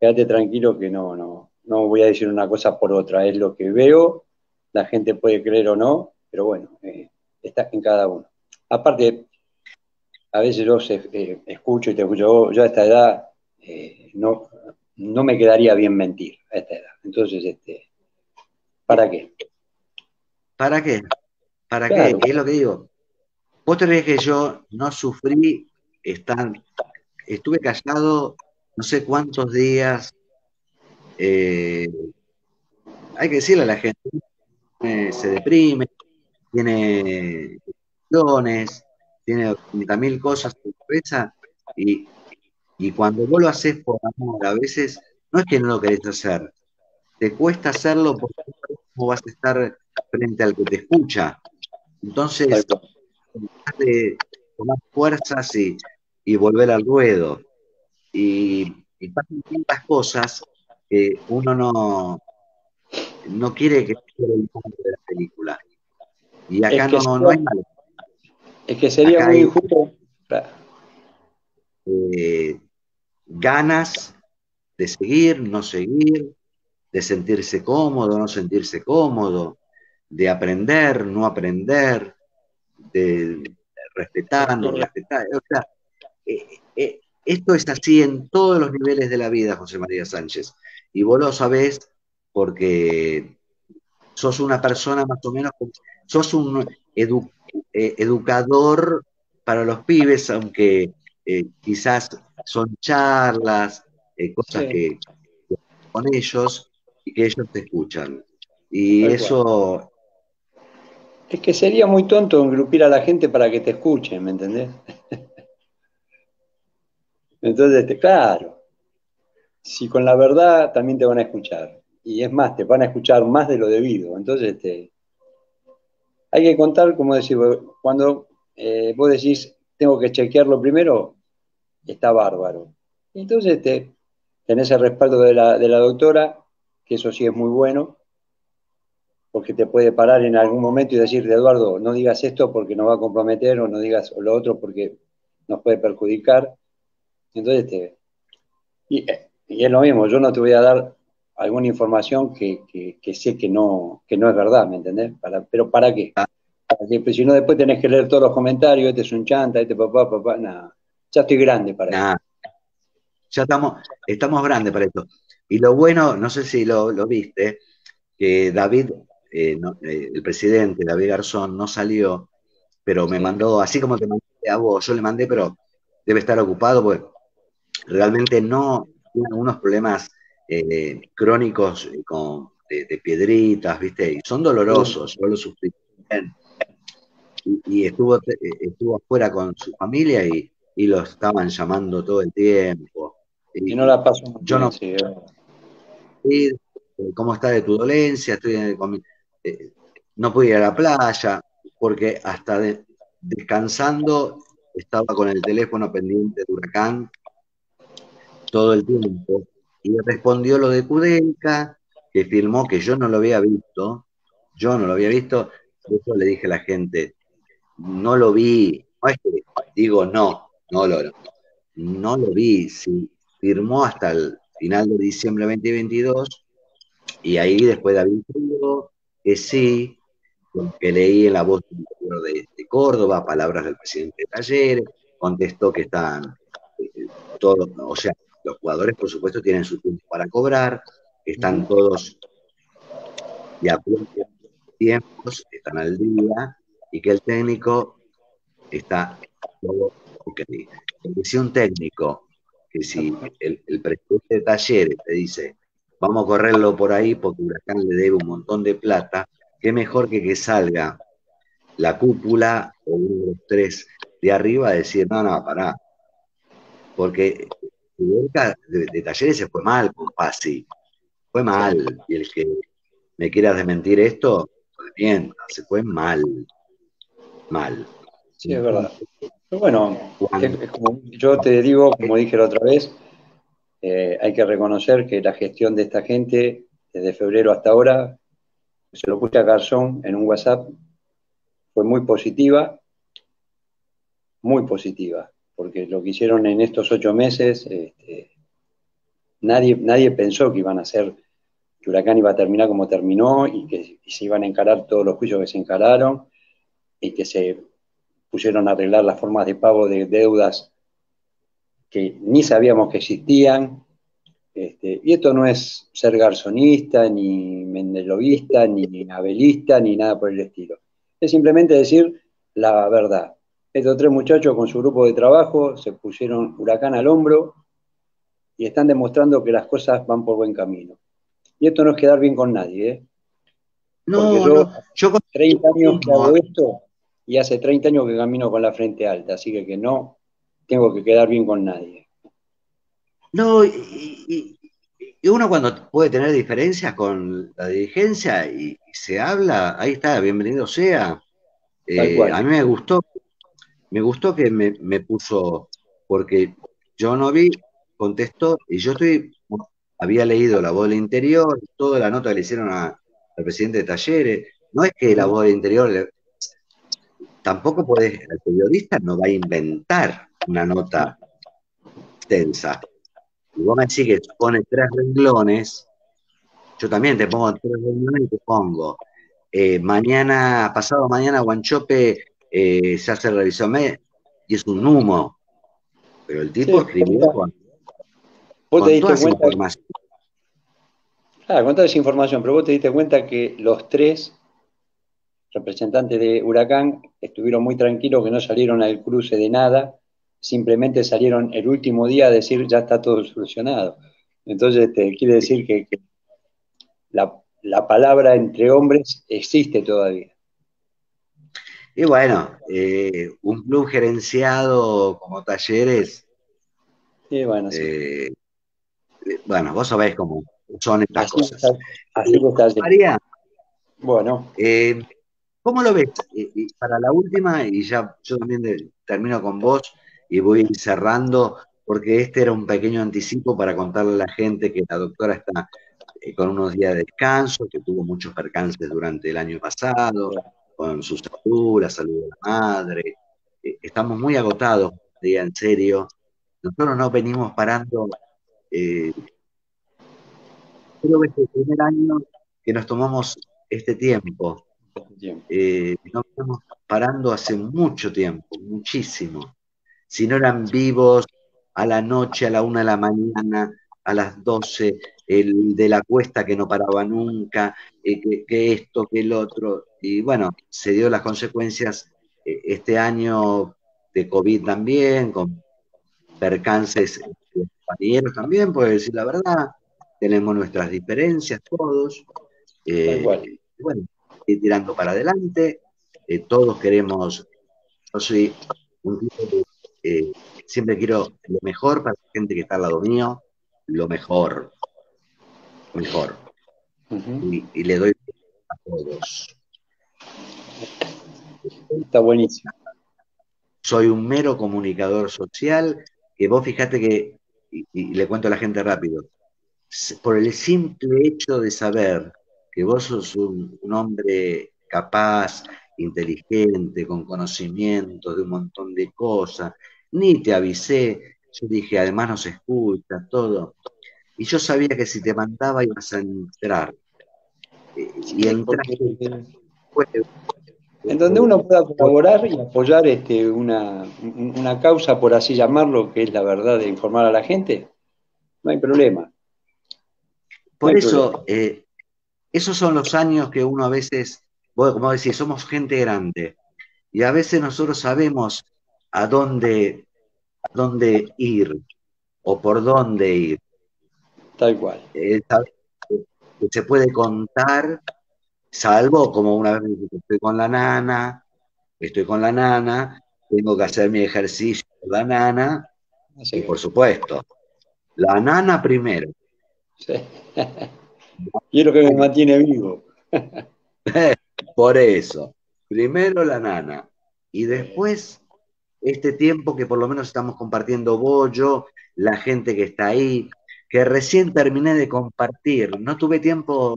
quédate tranquilo que no, no, no voy a decir una cosa por otra, es lo que veo, la gente puede creer o no, pero bueno, eh, está en cada uno. Aparte, a veces yo eh, escucho y te escucho, yo a esta edad eh, no, no me quedaría bien mentir a esta edad. Entonces, este, ¿Para qué? ¿Para qué? ¿Para qué? ¿Qué es lo que digo? Vos te crees que yo no sufrí, están, estuve callado no sé cuántos días. Eh, hay que decirle a la gente, eh, se deprime, tiene cuestiones, tiene mil cosas en cabeza y, cuando vos lo haces por amor, a veces no es que no lo querés hacer, te cuesta hacerlo porque cómo vas a estar frente al que te escucha. Entonces, de tomar fuerzas y, volver al ruedo. Y, pasan tantas cosas que uno no, no quiere que sea el de la película. Y acá no, no, hay malo. Es que sería muy injusto. Eh, ganas de seguir, no seguir, de sentirse cómodo, no sentirse cómodo, de aprender, no aprender, no respetar. O sea, eh, eh, esto es así en todos los niveles de la vida, José María Sánchez. Y vos lo sabés porque sos una persona más o menos, sos un eh, educador para los pibes, aunque quizás son charlas, cosas que, con ellos y que ellos te escuchan. Y eso... Es que sería muy tonto engrupir a la gente para que te escuchen, ¿me entendés? Entonces, claro, si con la verdad también te van a escuchar. Y es más, te van a escuchar más de lo debido. Entonces, este, hay que contar, como decir, cuando eh, vos decís, tengo que chequearlo primero, está bárbaro. Entonces, este, tenés el respaldo de la, de la doctora, que eso sí es muy bueno, porque te puede parar en algún momento y decirte, Eduardo, no digas esto porque nos va a comprometer, o no digas lo otro porque nos puede perjudicar. Entonces, este, y, y, es lo mismo, yo no te voy a dar alguna información que, sé que no, no es verdad, ¿me entendés? pero ¿para qué? Pues, si no, después tenés que leer todos los comentarios, este es un chanta, este papá, papá, nada. Ya estoy grande para eso. Ya estamos, estamos grandes para esto. Y lo bueno, no sé si lo, viste, que David, eh, eh, el presidente, David Garzón, no salió, pero me mandó, así como te mandé a vos, yo le mandé, pero debe estar ocupado, porque realmente no tiene algunos problemas eh, crónicos con, de, piedritas, ¿viste? Y son dolorosos, yo lo sufrí Y, estuvo, estuvo afuera con su familia y, lo estaban llamando todo el tiempo. Y, no la paso Yo no. Sí, ¿Cómo está de tu dolencia? Estoy eh, no pude ir a la playa porque hasta descansando estaba con el teléfono pendiente de huracán todo el tiempo y respondió lo de Kudelka, que firmó que yo no lo había visto, yo no lo había visto, eso le dije a la gente, no lo vi, no es que digo no, no lo, no lo vi, firmó hasta el final de diciembre de 2022 y ahí después David dijo que sí, que leí en la voz de, de Córdoba, palabras del presidente de Talleres, contestó que están eh, todos, o sea, los jugadores, por supuesto, tienen su tiempo para cobrar, están todos de acuerdo tiempos, están al día, y que el técnico está todo ok. Decía un técnico que si el, presidente de talleres te dice, vamos a correrlo por ahí porque Huracán le debe un montón de plata, qué mejor que que salga la cúpula o uno de los tres de arriba a decir, no, no, pará. Porque de, talleres se fue mal con Pasi. Fue mal. Y el que me quiera desmentir esto, pues bien, se fue mal. Mal. Sí, es verdad. Pero bueno, yo te digo, como dije la otra vez, eh, hay que reconocer que la gestión de esta gente, desde febrero hasta ahora, se lo puse a Garzón en un WhatsApp, fue muy positiva, muy positiva porque lo que hicieron en estos ocho meses, este, nadie, nadie pensó que iban a ser, que Huracán iba a terminar como terminó y que se iban a encarar todos los juicios que se encararon y que se pusieron a arreglar las formas de pago de deudas que ni sabíamos que existían. Este, y esto no es ser garzonista, ni mendelovista, ni abelista, ni nada por el estilo. Es simplemente decir la verdad. Estos tres muchachos con su grupo de trabajo se pusieron huracán al hombro y están demostrando que las cosas van por buen camino. Y esto no es quedar bien con nadie, ¿eh? No, yo, yo con 30 años que hago esto y hace 30 años que camino con la frente alta, así que, que no tengo que quedar bien con nadie. No, y, uno cuando puede tener diferencias con la dirigencia y, se habla, ahí está, bienvenido sea. Eh, a mí me gustó me gustó que me, puso, porque yo no vi, contestó, y yo estoy, había leído la voz del interior, toda la nota que le hicieron al presidente de Talleres, no es que la voz del interior, tampoco puede, el periodista no va a inventar una nota extensa. Y vos me decís que pone tres renglones, yo también te pongo tres renglones y te pongo, eh, mañana, pasado mañana, Guanchope eh, se hace revisión y es un humo. Pero el tipo escribió con, ¿Vos te diste cuenta? Información. Claro, con toda esa información, pero vos te diste cuenta que los tres representantes de Huracán estuvieron muy tranquilos que no salieron al cruce de nada, simplemente salieron el último día a decir ya está todo solucionado. Entonces, este, quiere decir que, la, palabra entre hombres existe todavía. Y bueno, eh, un club gerenciado como Talleres. Sí, bueno, eh, bueno, vos sabés cómo son estas cosas. así María, bueno. Eh, ¿Cómo lo ves? para la última, y ya yo también termino con vos y voy cerrando, porque este era un pequeño anticipo para contarle a la gente que la doctora está eh, con unos días de descanso, que tuvo muchos percances durante el año pasado, con su salud, la salud de la madre. Eh, estamos muy agotados, diga en serio. Nosotros no venimos parando. Eh, creo que es el primer año que nos tomamos este tiempo eh, no estamos parando hace mucho tiempo, muchísimo. Si no eran vivos a la noche, a la una de la mañana, a las doce, el de la cuesta que no paraba nunca, eh, que, esto, que el otro. Y bueno, se dio las consecuencias eh, este año de COVID también, con percances de compañeros también, puedo decir la verdad. Tenemos nuestras diferencias todos. bueno, tirando para adelante, eh, todos queremos, yo soy un tipo que eh, siempre quiero lo mejor para la gente que está al lado mío, lo mejor, mejor. y, le doy a todos. Está buenísimo. Soy un mero comunicador social, que vos fijate que, y le cuento a la gente rápido, por el simple hecho de saber que vos sos un, hombre capaz, inteligente, con conocimiento de un montón de cosas, ni te avisé, yo dije, además nos escucha, todo. Y yo sabía que si te mandaba ibas a entrar. Y entrar. En donde uno pueda colaborar y apoyar este, una, causa, por así llamarlo, que es la verdad de informar a la gente, no hay problema. Por eso, eh, esos son los años que uno a veces, como decir, somos gente grande y a veces nosotros sabemos a dónde, a dónde ir o por dónde ir. Tal cual. que se puede contar, salvo como una vez me estoy con la nana, estoy con la nana, tengo que hacer mi ejercicio con la nana, y por supuesto, la nana primero. Sí. Y lo que me mantiene vivo. por eso, primero la nana y después este tiempo que por lo menos estamos compartiendo vos, la gente que está ahí, que recién terminé de compartir. No tuve tiempo,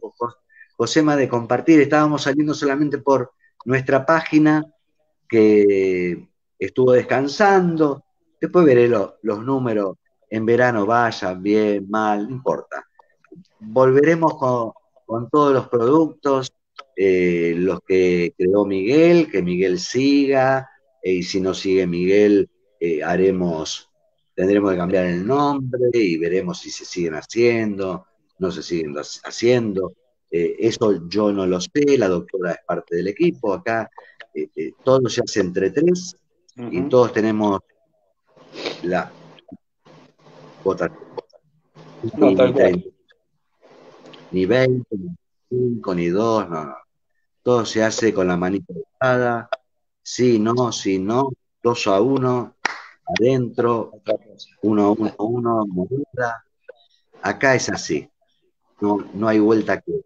Josema, de compartir. Estábamos saliendo solamente por nuestra página que estuvo descansando. Después veré los números en verano, vayan bien, mal, no importa volveremos con, todos los productos, eh, los que creó Miguel, que Miguel siga, y si no sigue Miguel, eh, haremos, tendremos que cambiar el nombre y veremos si se siguen haciendo, no se siguen haciendo. eso yo no lo sé, la doctora es parte del equipo, acá. Todo se hace entre tres y todos tenemos la ni 20, ni 5, ni 2, no, no. Todo se hace con la manita alzada, sí, no, sí, no, 2 a 1, adentro, 1 a 1, 1, movida. Acá es así, no, no hay vuelta que,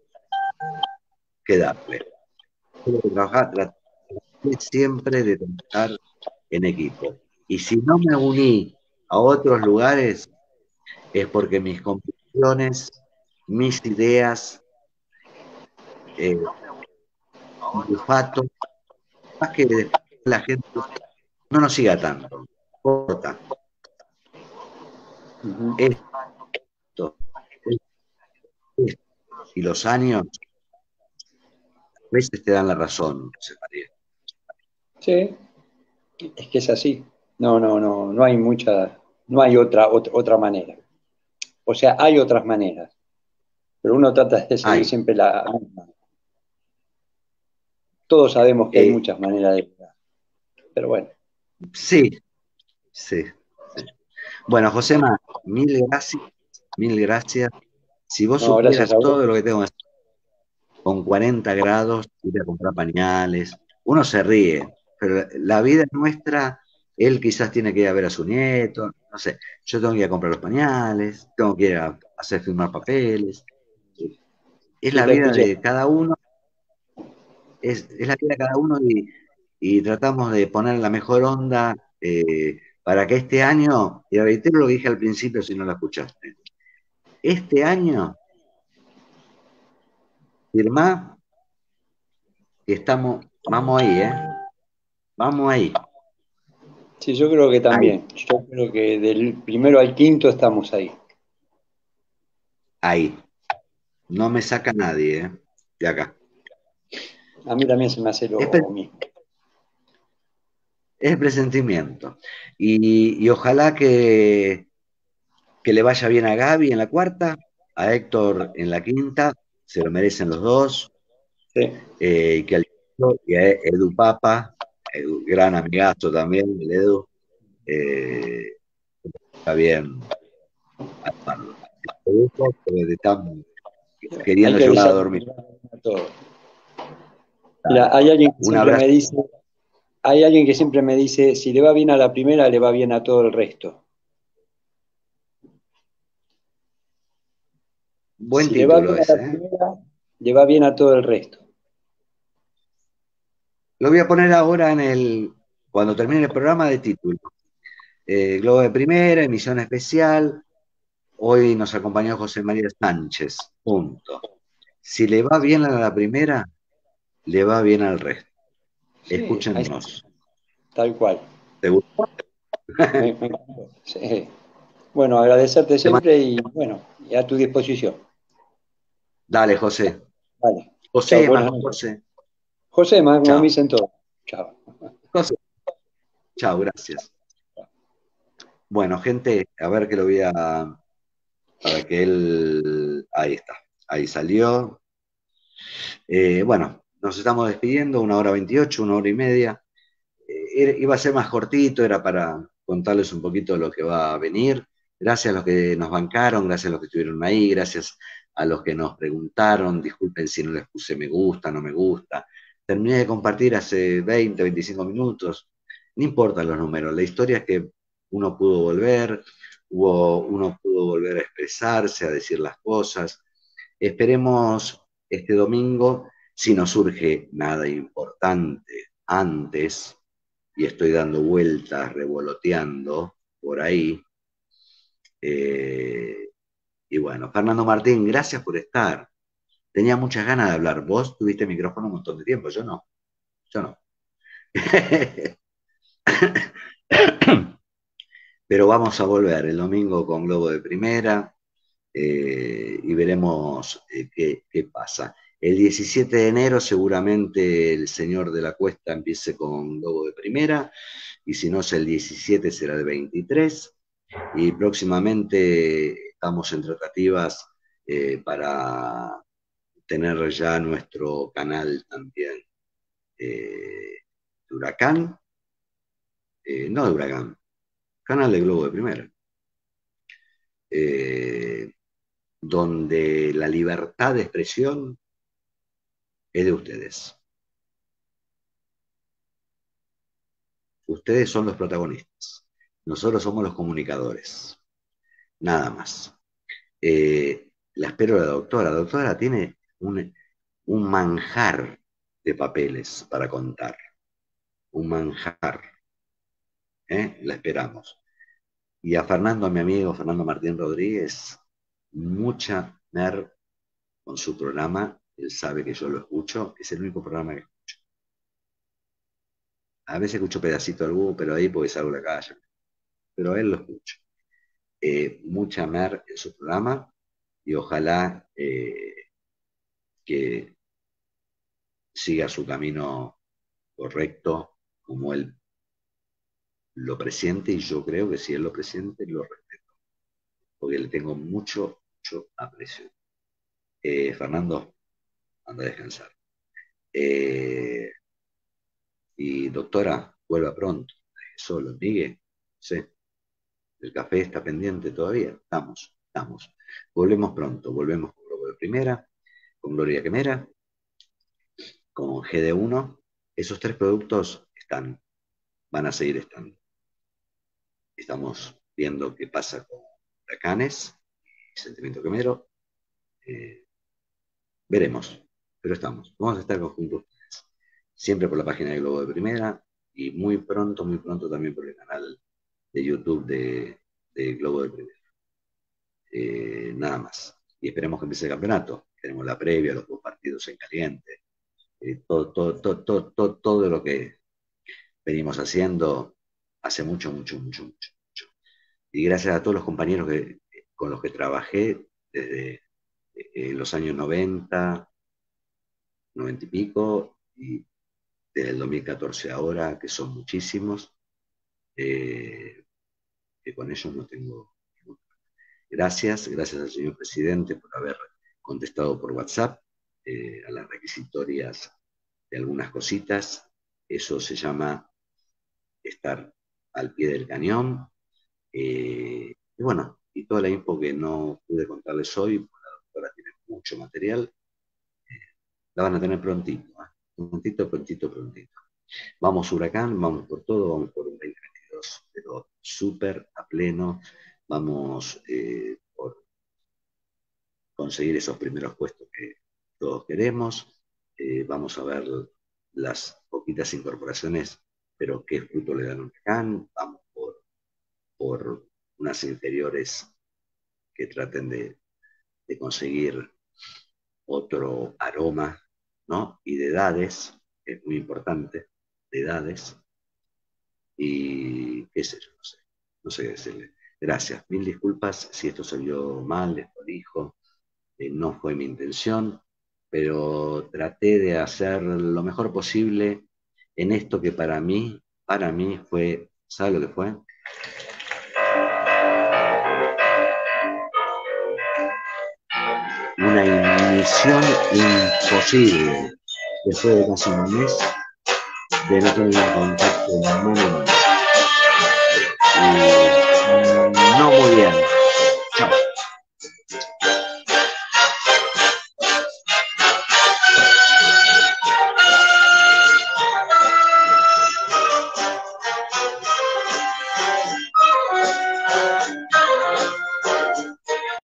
que darle. Trabajar, siempre de trabajar en equipo. Y si no me uní a otros lugares, es porque mis competiciones mis ideas, eh, olfato, más que la gente no nos siga tanto, corta. esto, y los años a veces te dan la razón, Sí, es que es así. No, no, no, no hay mucha, no hay otra, otra, otra manera. O sea, hay otras maneras pero uno trata de seguir siempre la todos sabemos que hay muchas maneras de pero bueno. Sí, sí. Bueno, Josema, mil gracias, mil gracias. Si vos supieras todo lo que tengo que hacer con 40 grados, ir a comprar pañales, uno se ríe, pero la vida nuestra, él quizás tiene que ir a ver a su nieto, no sé, yo tengo que ir a comprar los pañales, tengo que ir a hacer firmar papeles. Es la vida de cada uno, es, la vida de cada uno y, tratamos de poner la mejor onda eh, para que este año, y reitero lo que dije al principio si no lo escuchaste, este año firma que estamos, vamos ahí, ¿eh? Vamos ahí. Sí, yo creo que también. Yo creo que del primero al quinto estamos ahí. Ahí. No me saca nadie, ¿eh? De acá. A mí también se me hace lo mismo. Es presentimiento. Y, ojalá que, que le vaya bien a Gaby en la cuarta, a Héctor en la quinta, se lo merecen los dos. Eh, y que al y a Edu Papa, gran amigazo también, el Edu, eh, está bien. Están queriendo ayudar a dormir. Hay alguien que siempre me dice, hay alguien que siempre me dice, si le va bien a la primera, le va bien a todo el resto. Buen título le va bien a la ¿eh? primera, le va bien a todo el resto. Lo voy a poner ahora en el, cuando termine el programa de título. Eh, Globo de primera, emisión especial. Hoy nos acompañó José María Sánchez. Punto. Si le va bien a la primera, le va bien al resto. Escúchenos. Tal cual. ¿Te gustó? sí. Bueno, agradecerte siempre y bueno, y a tu disposición. Dale, José. Dale. José, José. José, me, me dicen todo. Chao. José. Chao, gracias. Bueno, gente, a ver que lo voy a. Para que él. Ahí está. Ahí salió. Eh, bueno, nos estamos despidiendo, una hora veintiocho, una hora y media. Eh, iba a ser más cortito, era para contarles un poquito lo que va a venir. Gracias a los que nos bancaron, gracias a los que estuvieron ahí, gracias a los que nos preguntaron. Disculpen si no les puse me gusta, no me gusta terminé de compartir hace 20, 25 minutos, no importan los números, la historia es que uno pudo volver, uno pudo volver a expresarse, a decir las cosas. Esperemos este domingo, si no surge nada importante antes, y estoy dando vueltas, revoloteando por ahí. Eh, y bueno, Fernando Martín, gracias por estar. Tenía muchas ganas de hablar. Vos tuviste micrófono un montón de tiempo, yo no. Yo no. Pero vamos a volver el domingo con Globo de Primera eh, y veremos eh, qué, qué, pasa. El 17 de enero seguramente el señor de la cuesta empiece con Globo de Primera y si no es el 17 será el 23 y próximamente estamos en tratativas eh, para tener ya nuestro canal también eh, de Huracán, eh, no de Huracán, canal de Globo de Primera, donde la libertad de expresión es de ustedes. Ustedes son los protagonistas, nosotros somos los comunicadores, nada más. la espero la doctora. La doctora tiene un, manjar de papeles para contar. Un manjar. ¿Eh? La esperamos. Y a Fernando, a mi amigo Fernando Martín Rodríguez, mucha mer con su programa. Él sabe que yo lo escucho, es el único programa que escucho. A veces escucho pedacito alguno, pero ahí porque salgo de la calle. Pero él lo escucho. Eh, mucha mer en su programa y ojalá eh, que siga su camino correcto como él lo presiente y yo creo que si él lo presiente lo respeto, porque le tengo mucho, mucho aprecio. Eh, Fernando, anda a descansar. Eh, Y doctora, vuelva pronto. Solo, Miguel, sí. El café está pendiente todavía. Estamos, estamos. Volvemos pronto, volvemos con Globo de Primera, con Gloria Quemera, con GD1. Esos tres productos están, van a seguir estando. Estamos viendo qué pasa con huracanes, sentimiento quemero. Eh, veremos, pero estamos. Vamos a estar conjuntos siempre por la página de Globo de Primera y muy pronto, muy pronto también por el canal de YouTube de, Globo de Primera. Eh, nada más. Y esperemos que empiece el campeonato. Tenemos la previa, los dos partidos en caliente, eh, todo, todo, todo, todo, todo lo que venimos haciendo hace mucho, mucho, mucho, mucho, mucho. Y gracias a todos los compañeros que, con los que trabajé desde eh, los años 90, 90 y pico, y desde el 2014 ahora, que son muchísimos, eh, que con ellos no tengo Gracias, gracias al señor presidente por haber contestado por WhatsApp eh, a las requisitorias de algunas cositas. Eso se llama estar al pie del cañón. Eh, y bueno, y toda la info que no pude contarles hoy, la doctora tiene mucho material, la van a tener prontito. Prontito, prontito, prontito. Vamos huracán, vamos por todo, vamos por un 2022, pero súper a pleno. Vamos eh, por conseguir esos primeros puestos que todos queremos. Eh, vamos a ver las poquitas incorporaciones, pero qué fruto le dan un huracán. Vamos por, por unas inferiores que traten de, de conseguir otro aroma y de edades, es muy importante, de edades, y qué sé yo, no sé, no sé qué decirle. Gracias, mil disculpas si esto salió mal, les dijo, eh, no fue mi intención, pero traté de hacer lo mejor posible en esto que para mí, para mí fue, ¿sabe lo que fue? una misión imposible. Después de casi un mes de no tener contacto humano. Y, no muy bien.